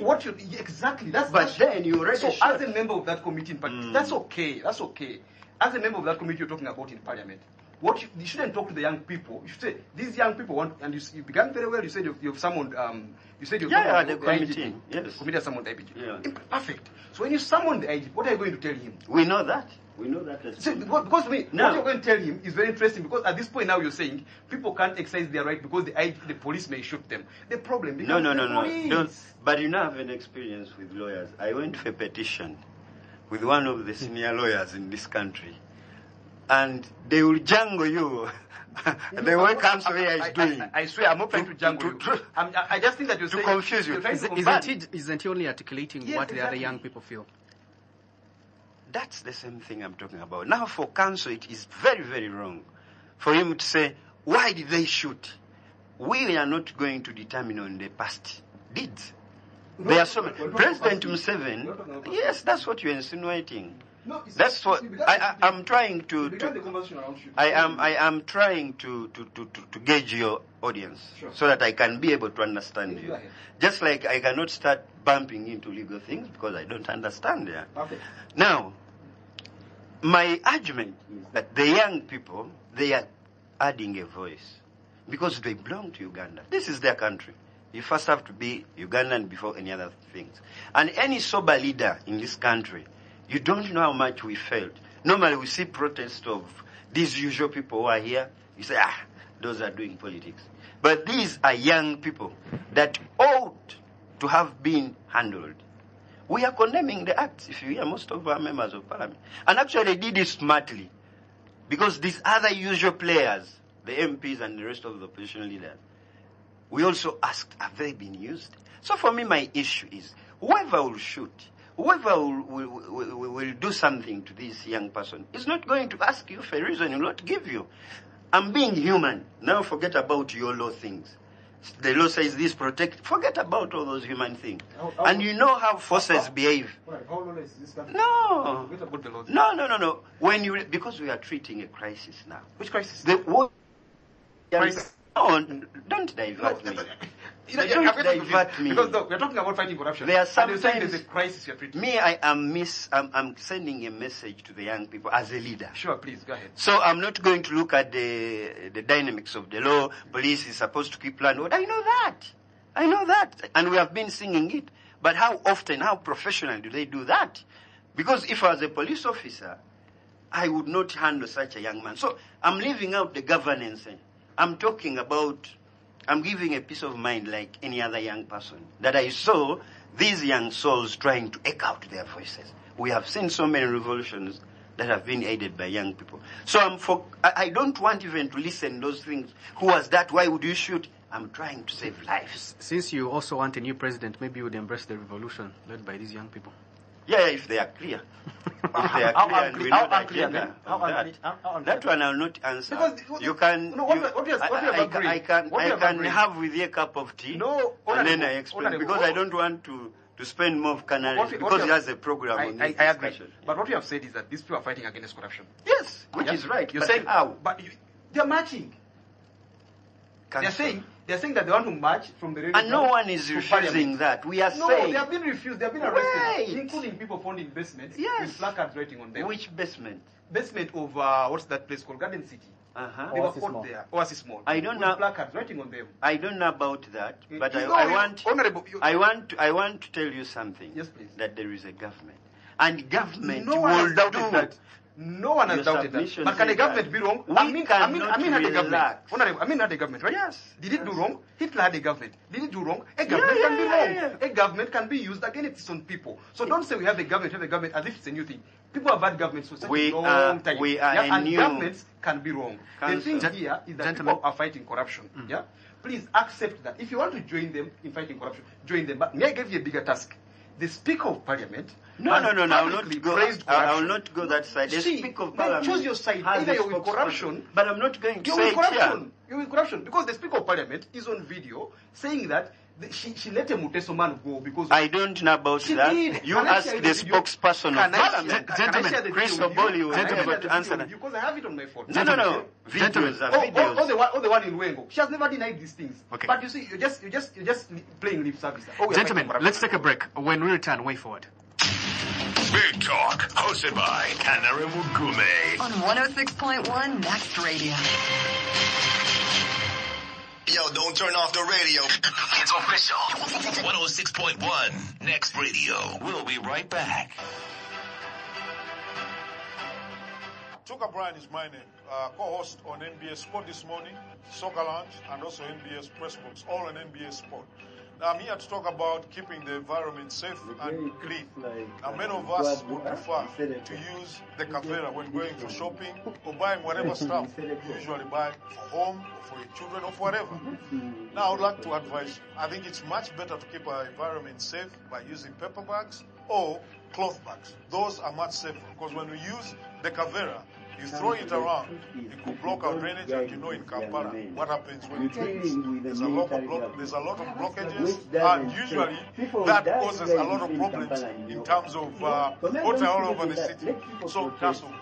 what you exactly that's But that's, then you already so shot. as a member of that committee Mm. that's okay. That's okay. As a member of that committee you're talking about in parliament, what you, you shouldn't talk to the young people. You should say these young people want, and you, you began very well. You said you've, you've summoned. Um, you said you've Yeah, yeah, summoned the committee. Yes. The committee has summoned the IGP. Yeah. Perfect. So when you summon the IGP, what are you going to tell him? We know that. We know that. as So, because because me, No. what you're going to tell him is very interesting because at this point now you're saying people can't exercise their right because the, the police may shoot them. The problem becomes No, no, no, no. Don't. But you know, I have an experience with lawyers. I went for a petition with one of the senior lawyers in this country, and they will jangle you. the way counsel here is I, doing. I, I swear, I'm not trying to jangle you. I'm, I I just think that you're to saying, confuse you. Is, to isn't, he, isn't he only articulating Yes, what the other young people feel? That's the same thing I'm talking about. Now, for counsel, it is very, very wrong for him to say, why did they shoot? We are not going to determine on the past deeds. No, There are so many. President about past deeds. We're talking Museveni, yes, that's what you're insinuating. No, That's what I, I, I'm trying to, you began the to conversation around shooting. I am I am trying to, to, to, to, to gauge your audience Sure. so that I can be able to understand you. Just like I cannot start bumping into legal things because I don't understand them. Okay. Now, my argument is that the young people, they are adding a voice because they belong to Uganda. This is their country. You first have to be Ugandan before any other things. And any sober leader in this country, you don't know how much we failed. Normally we see protests of these usual people who are here. You say, ah, those are doing politics. But these are young people that ought to have been handled. We are condemning the acts, if you hear most of our members of parliament. And actually did it smartly. Because these other usual players, the MPs and the rest of the opposition leaders, we also asked, have they been used? So for me, my issue is, whoever will shoot, whoever will, will, will, will, do something to this young person is not going to ask you for a reason, he will not give you. I'm being human. Now forget about your law things. The law says this protect. Forget about all those human things. How- how- And you know how forces behave. Right, how long is this country? No. Forget about the laws. No, no, no, no. When you because we are treating a crisis now. Which crisis? The what? Crisis. Oh, no, don't divert me. You know, Don't divert me. Because look, we're talking about fighting corruption. There are And you're saying there's a crisis you're treating. Me, I am miss. I'm, I'm sending a message to the young people as a leader. Sure, please, go ahead. So I'm not going to look at the the dynamics of the law. Police is supposed to keep law and order. I know that. I know that, and we have been singing it. But how often, how professional do they do that? Because if I was a police officer, I would not handle such a young man. So I'm leaving out the governance. I'm talking about. I'm giving a peace of mind like any other young person that I saw these young souls trying to echo out their voices. We have seen so many revolutions that have been aided by young people. So I'm for, I, I don't want even to listen those things. Who was that? Why would you shoot? I'm trying to save lives. Since you also want a new president, maybe you would embrace the revolution led by these young people. Yeah, yeah, if they are clear. if they are How clear and unclear- we know the unclear agenda then? How of that. unclear- how- unclear That one I'll not answer. Because what- you can. no, what you- what have- what I, I, I can, what I have can agreed- have with you a cup of tea. No, and then I explain because I don't want to to spend more of Canary What we- what because he has a program I, on I, this I agree. discussion. But what you have said is that these people are fighting against corruption. Yes, which Yeah? is right. You're but saying how? But you, they're marching. They're saying they're saying that they want to march from the railway And no one is refusing Parliament. that. We are saying. no, saying they have been refused. They have been arrested, Right. including people found in basements Yes. with placards writing on them. which basement? basement of uh, what's that place called Garden City? Uh-huh. They were Oasis caught Mall. there. Oasis Mall. I don't with know- placards writing on them. I don't know about that, but I, I want honorable. You, I want I want to tell you something. Yes, please. That there is a government, and government no one will do that. No one has Your doubted that. But can a government be wrong? We I mean, I mean, I mean, had a government. Honorable, I mean, had a government, right? Yes. Did it do wrong? Hitler had a government. Did it do wrong? A government can be wrong. yeah, A government can be used against its own people. So don't say we have a government, have a government as if it's a new thing. People have had governments for such We a long are- time. we are yeah, a and new- governments can be wrong. The thing Gen- here is that gentlemen. people are fighting corruption. Mm. Yeah. Please accept that. If you want to join them in fighting corruption, join them. But may I give you a bigger task? The Speaker of Parliament. No, no, no, no. I will not go. I, will not go that side. The See, Speaker of Parliament choose your side. Either with corruption, but I'm not going to You're say with it here. corruption. You're with corruption because the Speaker of Parliament is on video saying that the, she, she let a Muteso man go because I don't know about She that. did. You Can ask the the spokesperson Can of I Parliament. Gentlemen, Chris video with you? Obore will Can I share the to video answer that. Because I have it on my phone. No, no, no. Gentlemen. Videos are Oh, oh, videos. oh, the one, oh, the one in Lwengo. She has never denied these things. Okay. But you see, you're just, you're just, you're just playing lip service. Oh, Gentlemen, let's take a break. When we return, way forward. Big Talk, hosted by Canary Mugume. On 106.1 Next Radio. Yo, don't turn off the radio. It's official. 106.1 Next Radio. We'll be right back. Chuka Bryan is my name. Uh, co-host on NBS Sport this morning, Soccer Lounge, and also NBS Press Box, all on NBS Sport. I'm here to talk about keeping the environment safe and clean. Now many of us would prefer to use the Cavera when going for shopping or buying whatever stuff you usually buy for home or for your children or for whatever. Now I would like to advise you. I think it's much better to keep our environment safe by using paper bags or cloth bags. Those are much safer because when we use the Cavera, you throw it around, it could block our drainage, and you know in Kampala what happens when it rains. There's a lot of block, there's a lot of blockages, and usually that causes a lot of problems in terms of uh, water all over the city. So that's all.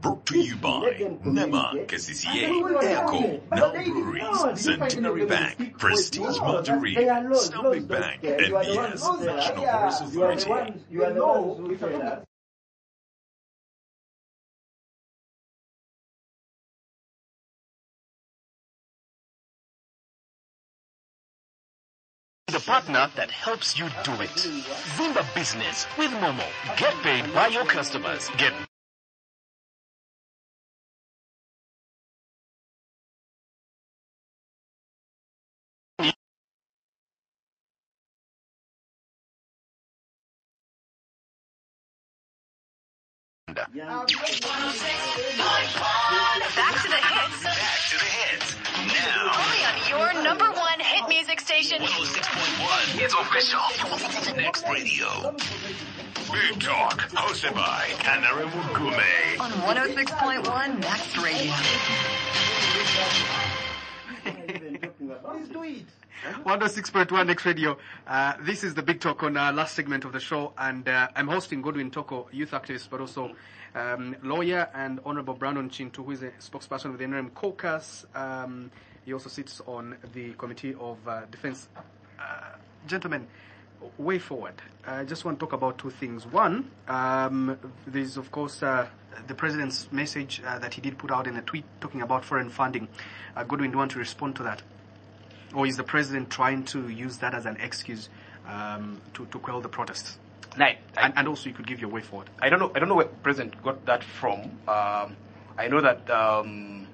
Brought to you by NEMA, KCCA, Echo, Now Breweries, Centenary Bank, Prestige Margarine, Stanbic Bank, MBS, National Forest Authority. The ones who tell us. The partner that helps you do it. Zimba Business with Momo. Get paid by your customers. Get Back to the hits. Back to the hits. Now, Only on your number one music station. 106.1. It's official. Next Radio. Big Talk, hosted by Canary Mugume. On 106.1 Next Radio. Please do it. 106.1 Next Radio. Uh, this is the big talk on our last segment of the show, and uh, I'm hosting Godwin Toko, youth activist, but also um, lawyer, and Honorable Brandon Kintu, who is a spokesperson with the NRM caucus. Um, he also sits on the Committee of uh, Defense. Uh, gentlemen, way forward. I just want to talk about two things. One, um, there's of course uh, the president's message uh, that he did put out in a tweet talking about foreign funding. Uh, Godwin, do you want to respond to that? Or is the president trying to use that as an excuse um, to, to quell the protests? No, I- and, and also, you could give your way forward. I don't know. I don't know where the president got that from. Um, I know that um,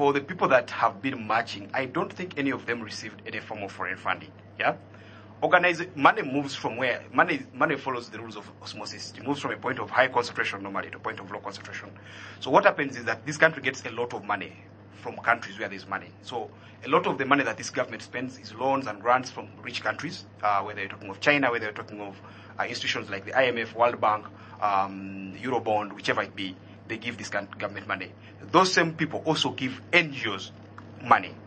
for the people that have been marching, I don't think any of them received any form of foreign funding. Yeah, organize money moves from where money money follows the rules of osmosis. It moves from a point of high concentration normally to a point of low concentration. So what happens is that this country gets a lot of money from countries where there's money. So a lot of the money that this government spends is loans and grants from rich countries, uh, whether you're talking of China, whether you're talking of uh, institutions like the IMF, World Bank, um, Eurobond, whichever it be, they give this government money. Those same people also give NGOs money.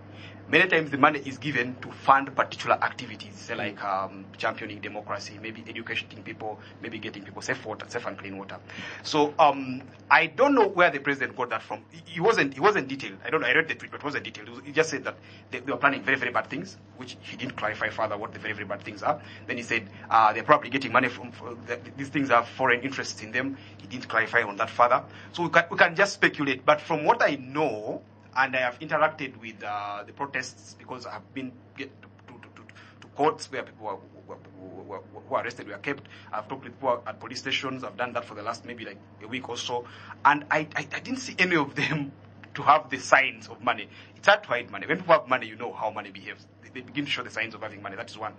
Many times the money is given to fund particular activities, say like um, championing democracy, maybe educating people, maybe getting people safe water, safe and clean water. So um, I don't know where the president got that from. He- wasn't he wasn't detailed. I don't know. I read the tweet, but it wasn't detailed. He just said that they, they were planning very very bad things, which he didn't clarify further what the very very bad things are. Then he said uh, they're probably getting money from the, these things have foreign interests in them. He didn't clarify on that further. So we can, we can just speculate. But from what I know, and I have interacted with uh, the protests because I've been to, to, to, to courts where people were, were, were, were, arrested were kept. I've talked with people at police stations. I've done that for the last maybe like a week or so, and I, I, I didn't see any of them to have the signs of money. It's hard to hide money. When people have money, you know how money behaves. They, they begin to show the signs of having money. That is one.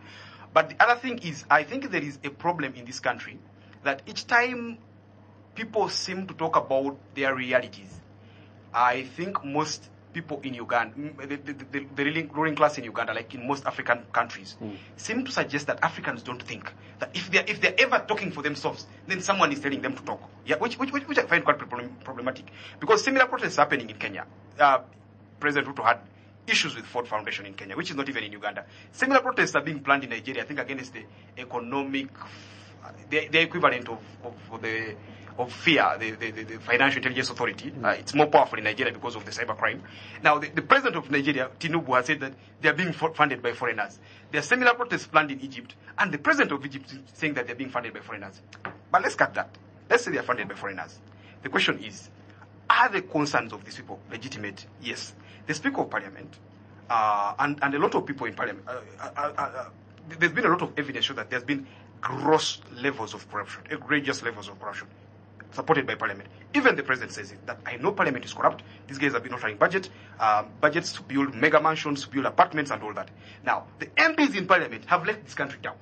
But the other thing is, I think there is a problem in this country that each time people seem to talk about their realities, I think most people in Uganda, mm, the, the, the, the ruling- ruling class in Uganda, like in most African countries, seem to suggest that Africans don't think that if they're if they're ever talking for themselves, then someone is telling them to talk. Yeah, which which which, which I find quite problem, problematic because similar protests happening in Kenya. Uh, President Ruto had issues with Ford Foundation in Kenya, which is not even in Uganda. Similar protests are being planned in Nigeria, I think against the economic, the, the equivalent of, of the of fear, the, the, the, Financial Intelligence Authority. Uh, it's more powerful in Nigeria because of the cybercrime. Now, the, the president of Nigeria, Tinubu, has said that they are being fu- funded by foreigners. There are similar protests planned in Egypt, and the president of Egypt is saying that they're being funded by foreigners. But let's cut that. Let's say they are funded by foreigners. The question is, are the concerns of these people legitimate? Yes. The Speaker of Parliament uh, and, and a lot of people in Parliament, uh, uh, uh, uh, there's been a lot of evidence show that there's been gross levels of corruption, egregious levels of corruption, supported by Parliament. Even the President says it, that I know Parliament is corrupt. These guys have been offering budget, um, budgets to build mega mansions, to build apartments and all that. Now, the MPs in Parliament have let this country down.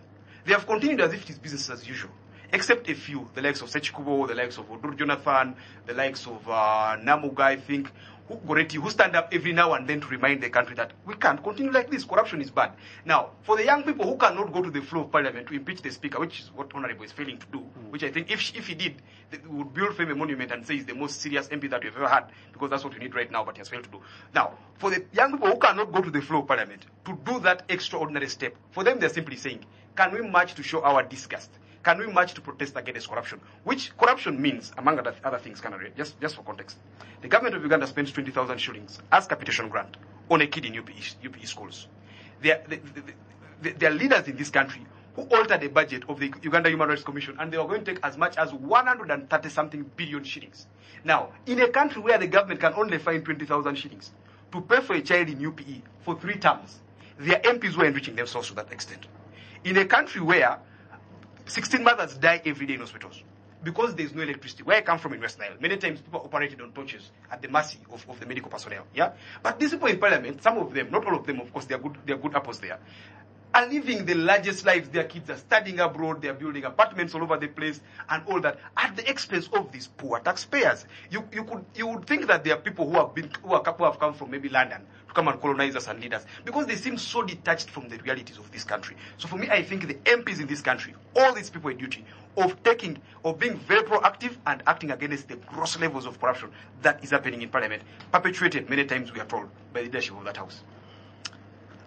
They have continued as if it is business as usual except a few, the likes of Ssekikubo, the likes of Odur Jonathan, the likes of uh, Namuga, I think, who, Goretti, who stand up every now and then to remind the country that we can't continue like this. Corruption is bad. Now, for the young people who cannot go to the floor of parliament to impeach the speaker, which is what Honorable is failing to do, hmm. which I think if, she- if he did, would build him a monument and say he's the most serious MP that we've ever had, because that's what we need right now, but he has failed to do. Now, for the young people who cannot go to the floor of parliament to do that extraordinary step, for them they're simply saying, can we march to show our disgust? Can we march to protest against corruption? Which corruption means, among other, things, Canary, just, just for context. The government of Uganda spends 20,000 shillings as capitation grant on a kid in UPE, UPE schools. There, the, the, the, there are leaders in this country who altered the budget of the Uganda Human Rights Commission and they were going to take as much as 130 something billion shillings. Now, in a country where the government can only find 20,000 shillings to pay for a child in UPE for three terms, their MPs were enriching themselves to that extent. In a country where 16 mothers die every day in hospitals because there's no electricity. Where I come from in West Nile, many times people operated on torches at the mercy of, of the medical personnel. Yeah, but these people in parliament, some of them, not all of them, of course, they are good. They are good apples there. Are living the largest lives. Their kids are studying abroad. They are building apartments all over the place and all that at the expense of these poor taxpayers. You you could you would think that there are people who have been who, are, who have come from maybe London to come and colonize us and lead us because they seem so detached from the realities of this country. So for me, I think the MPs in this country, all these people a duty of taking, of being very proactive and acting against the gross levels of corruption that is happening in Parliament, perpetuated many times, we are told, by the leadership of that House.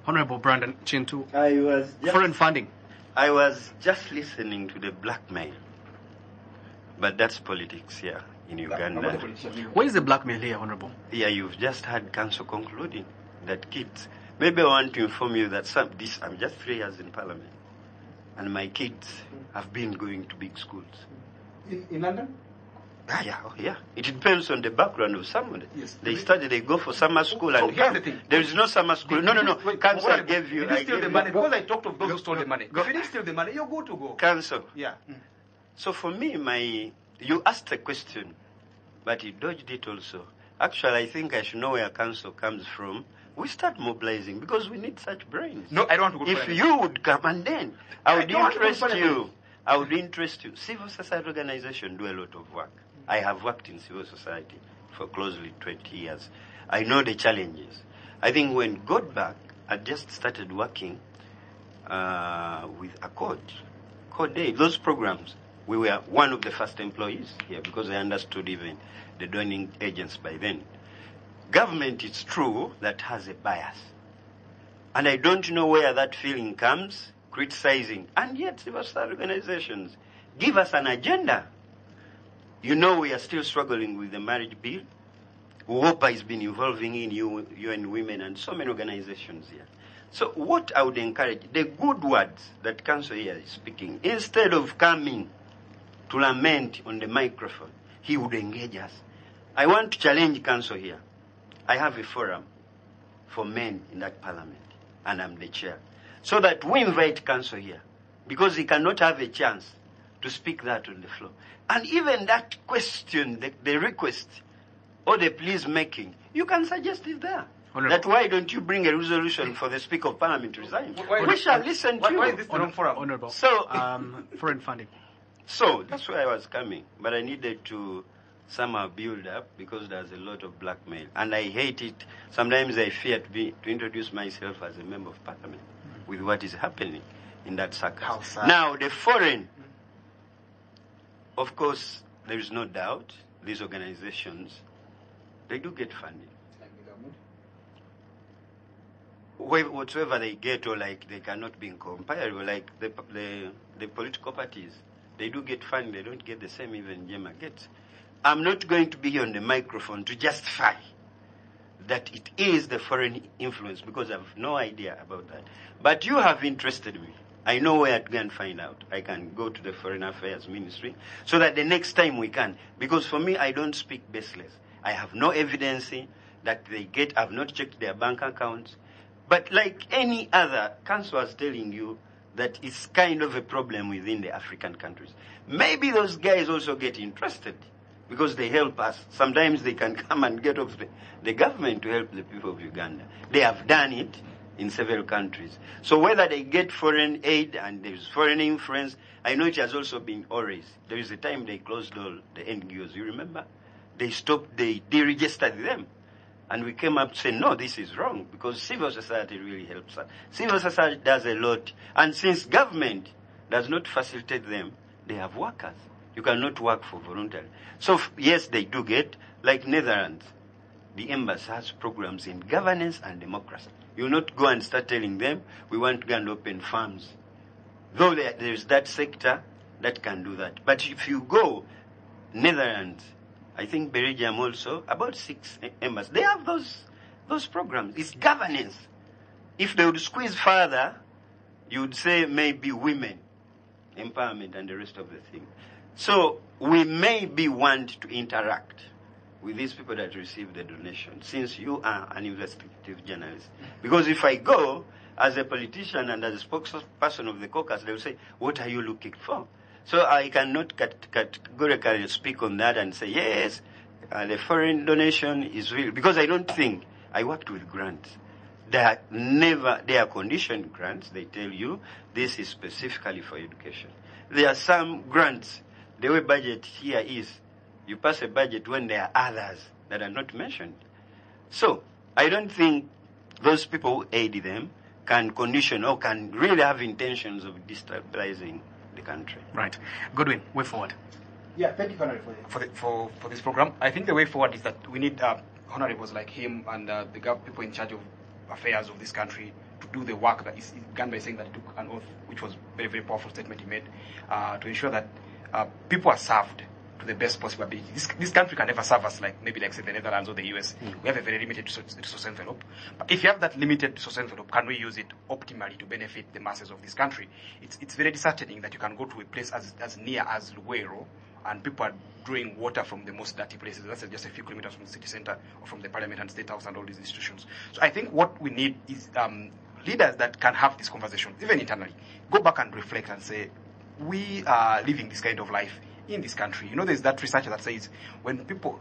Honorable Brandon Kintu, I was just, foreign funding. I was just listening to the blackmail, but that's politics here in Uganda. Where is the blackmail here, Honorable? Yeah, you've just had council concluding that kids. Maybe I want to inform you that some this I'm just three years in parliament, and my kids have been going to big schools. In, in London? Ah, yeah, oh, yeah. It depends on the background of somebody. Yes. They study, they go for summer school, So and here's the thing. there is no summer school. No, no, no. Wait, Council what- gave you. Did you I steal the you- money? Because I talked of those who stole the money. go- If you didn't steal the money, you're good to go. Council. Yeah. So for me, my you asked a question, but you dodged it also. Actually, I think I should know where council comes from. We start mobilizing because we need such brains. No, I don't want to go If you would come and then I I would don't want to go to interest you. I would interest you. Civil society organization do a lot of work. I have worked in civil society for closely 20 years. I know the challenges. I think when got back, I just started working uh, with Accord, Accord Day, those programs. We were one of the first employees here because I understood even the donning agents by then. Government, it's true, that has a bias And I don't know where that feeling comes, criticizing. And yet, civil society organizations give us an agenda. You know, we are still struggling with the marriage bill. WOPA has been involving in UN Women and so many organizations here. So, what I would encourage, the good words that Council here is speaking, instead of coming to lament on the microphone, he would engage us. I want to challenge Council here. I have a forum for men in that parliament, and I'm the chair. So that we invite Council here, because he cannot have a chance to speak that on the floor. And even that question, the, the request, or the please making, you can suggest it there. That why don't you bring a resolution for the Speaker of Parliament to resign? we shall listen to you. Honorable. So, um, foreign funding. So that's where I was coming, but I needed to somehow build up because there's a lot of blackmail, and I hate it. Sometimes I fear to be to introduce myself as a member of parliament with what is happening in that circle. Now the foreign, of course, there is no doubt these organizations they do get funding. Whatever they get, or like they cannot be comparable, like the, the the political parties, they do get funding. They don't get the same even JEEMA gets. I'm not going to be here on the microphone to justify that it is the foreign influence because I have no idea about that. But you have interested me. I know where to go and find out. I can go to the Foreign Affairs Ministry so that the next time we can. Because for me, I don't speak baseless. I have no evidence that they get. I've not checked their bank accounts. But like any other, Council was telling you that it's kind of a problem within the African countries. Maybe those guys also get interested because they help us. Sometimes they can come and get off the, the government to help the people of Uganda. They have done it in several countries. So whether they get foreign aid and there's foreign influence, I know it has also been always. There is a time they closed all the NGOs. You remember? They stopped, they deregistered them. And we came up saying, no, this is wrong because civil society really helps us. Civil society does a lot. And since government does not facilitate them, they have workers. You cannot work for voluntary. So yes, they do get, like Netherlands, the embassy has programs in governance and democracy. You not go and start telling them, we want to go and open farms. Though there is that sector that can do that. But if you go, Netherlands, I think Belgium also, about six embassies, they have those, those programs. It's governance. If they would squeeze further, you would say maybe women empowerment and the rest of the thing. So we maybe want to interact with these people that receive the donation, since you are an investigative journalist. Because if I go as a politician and as a spokesperson of the caucus, they will say, "What are you looking for?" So I cannot categorically speak on that and say yes, uh, the foreign donation is real because I don't think I worked with grants. They are never, they are conditioned grants. They tell you this is specifically for education. There are some grants, the way budget here is, you pass a budget when there are others that are not mentioned. So, I don't think those people who aid them can condition or can really have intentions of destabilizing the country. Right. Godwin, way forward. Yeah, thank you, Honorable, for, the, for, for this program. I think the way forward is that we need uh, honorables like him and uh, the gov- people in charge of affairs of this country to do the work that is began by saying that he took an oath, which was very, very powerful statement he made, uh, to ensure that uh, people are served to the best possible ability. This, this country can never serve us like maybe like say the Netherlands or the US. We have a very limited resource, resource envelope. But if you have that limited resource envelope, can we use it optimally to benefit the masses of this country? It's, it's very disheartening that you can go to a place as, as near as Luero and people are drawing water from the most dirty places. That's just a few kilometers from the city center or from the parliament and state house and all these institutions. So I think what we need is um, leaders that can have this conversation, even internally. Go back and reflect and say, we are living this kind of life in this country. You know, there's that research that says when people,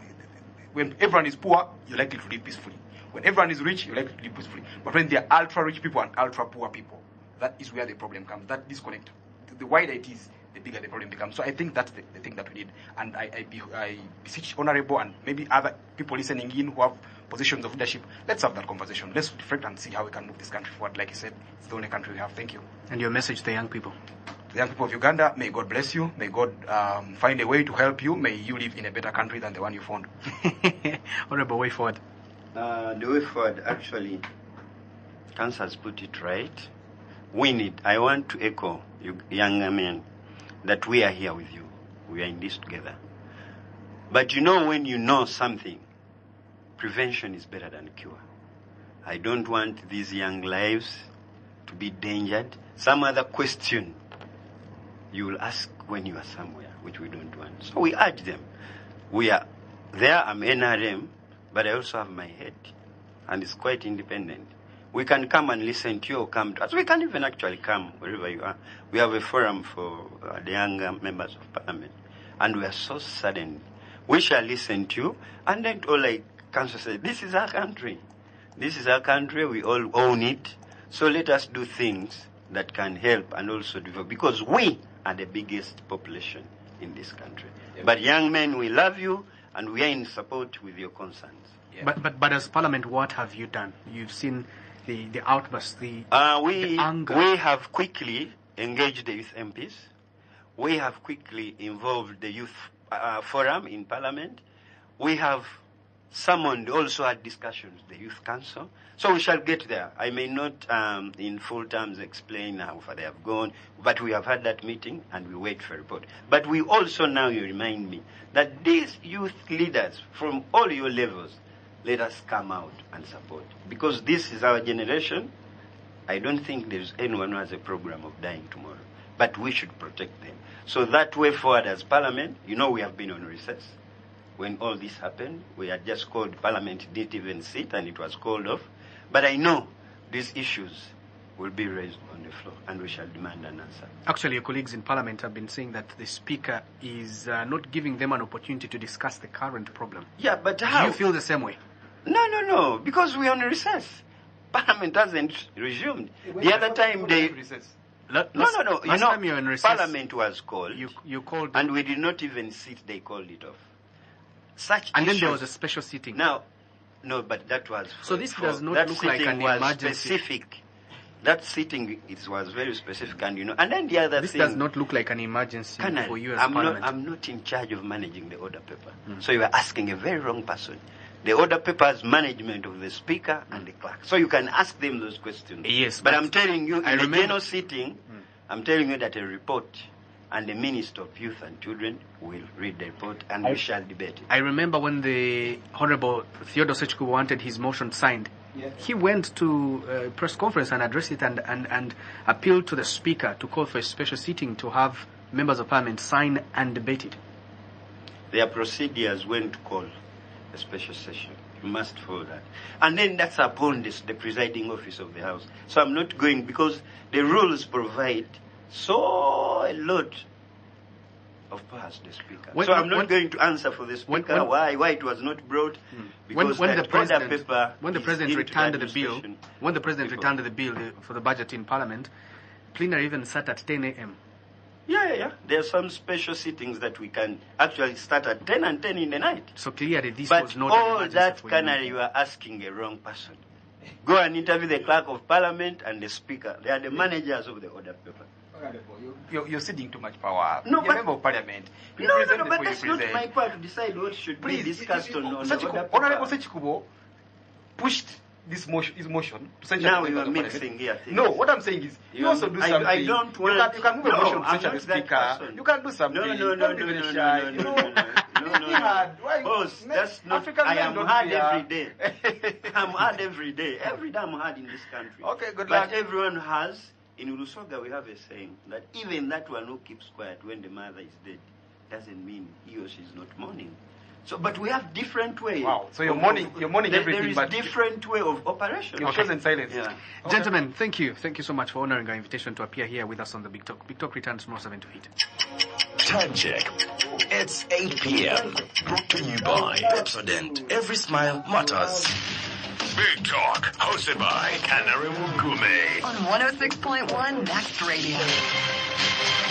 when everyone is poor, you're likely to live peacefully. When everyone is rich, you're likely to live peacefully. But when there are ultra rich people and ultra poor people, that is where the problem comes. That disconnect. The- The wider it is, the bigger the problem becomes. So I think that's the, the thing that we need. And I, I, be, I beseech honorable and maybe other people listening in who have positions of leadership, let's have that conversation. Let's reflect and see how we can move this country forward. Like you said, it's the only country we have. Thank you. And your message to young people. The young people of Uganda, may God bless you. May God um, find a way to help you. May you live in a better country than the one you found. Honorable, way forward. Uh, the way forward, actually, Council has put it right. We need, I want to echo you younger men that we are here with you. We are in this together. But you know, when you know something, prevention is better than cure. I don't want these young lives to be endangered. Some other question you will ask when you are somewhere, which we don't want. So we urge them. We are there, I'm NRM, but I also have my head, and it's quite independent. We can come and listen to you or come to us. We can even actually come wherever you are. We have a forum for uh, the younger members of parliament, and we are so saddened. We shall listen to you, and then all like council said, this is our country. This is our country. We all own it. So let us do things that can help and also develop, because we are the biggest population in this country. But young men, we love you, and we are in support with your concerns. But, but, but as Parliament, what have you done? You've seen the, the outbursts, the, Uh, we, the anger. we have quickly engaged the youth MPs. We have quickly involved the youth uh, forum in Parliament. We have summoned also had discussions with the youth council. So we shall get there. I may not um, in full terms explain how far they have gone, but we have had that meeting and we wait for a report. But we also now you remind me that these youth leaders from all your levels, let us come out and support. Because this is our generation. I don't think there's anyone who has a program of dying tomorrow. But we should protect them. So that way forward as Parliament, you know we have been on recess. When all this happened, we had just called Parliament didn't even sit and it was called off. But I know these issues will be raised on the floor and we shall demand an answer. Actually, your colleagues in Parliament have been saying that the Speaker is uh, not giving them an opportunity to discuss the current problem. Yeah, but how? Do you feel the same way? No, no, no, because we are on recess. Parliament hasn't resumed. The other time they. No, no, no. You last know, time you were in recess- Parliament was called. You, you called. And we did not even sit, they called it off. Such And then there was a special sitting. Now, no, but that was. So this does not that look like an was emergency. specific. That sitting it was very specific, and you know, and then the other This thing. does not look like an emergency Colonel, for you as I'm not, I'm not in charge of managing the order paper. Hmm. So you are asking a very wrong person. The order paper has management of the speaker and the clerk. So you can ask them those questions. Yes, but, but I'm telling you, in I remember- general sitting, hmm. I'm telling you that a report and the Minister of Youth and Children will read the report and we shall debate it. I remember when the Honorable Theodore Ssekikubo wanted his motion signed. He went to a press conference and addressed it and, and, and appealed to the Speaker to call for a special sitting to have members of Parliament sign and debate it. There are procedures when to call a special session. You must follow that. And then that's upon this, the presiding office of the House. So I'm not going because the rules provide so a lot of to the Speaker. When- so I'm not when- going to answer for the Speaker when- why why it was not brought because when, the order president, paper when the president returned the bill, when the president returned the bill uh, for the budget in Parliament, plenary even sat at 10 a.m. Yeah, yeah, yeah. There are some special sittings that we can actually start at 10 and 10 in the night. So clearly this but was not an all that Canary, you are asking a wrong person. Go and interview the clerk of parliament and the speaker. They are the managers of the order paper. You're, you're ceding too much power. No, You're but- a member of parliament. You No, no, no, but that's not my part to decide what should Please, be discussed on, on the Ssekikubo- order Honorable paper. Ssekikubo pushed this motion, his motion to censure Now the you are mixing here things. No, what I'm saying is, you, You also do I- something. I don't you, want- can, you can move a motion to censure the speaker. person. You can do something. No, no, no, no, no, no, no, no, no, no, no. you- Boss, that's not. African I am hard fear. every day. I'm hard every day. Every day I'm hard in this country. Okay, good but luck. everyone has. In Ulusoga, we have a saying that even that one who keeps quiet when the mother is dead doesn't mean he or she is not mourning. So, but we have different ways. Wow, so you're mourning- of- you're mourning there, everything, There is but- different way of operation. You've chosen silence. Yeah. Gentlemen, thank you. Thank you so much for honoring our invitation to appear here with us on the Big Talk. Big Talk returns tomorrow 7 to 8. Time check. It's 8 p.m. Brought to you by Pepsodent. Every smile matters. Big Talk, hosted by Canary Mugume. On 106.1 Next Radio.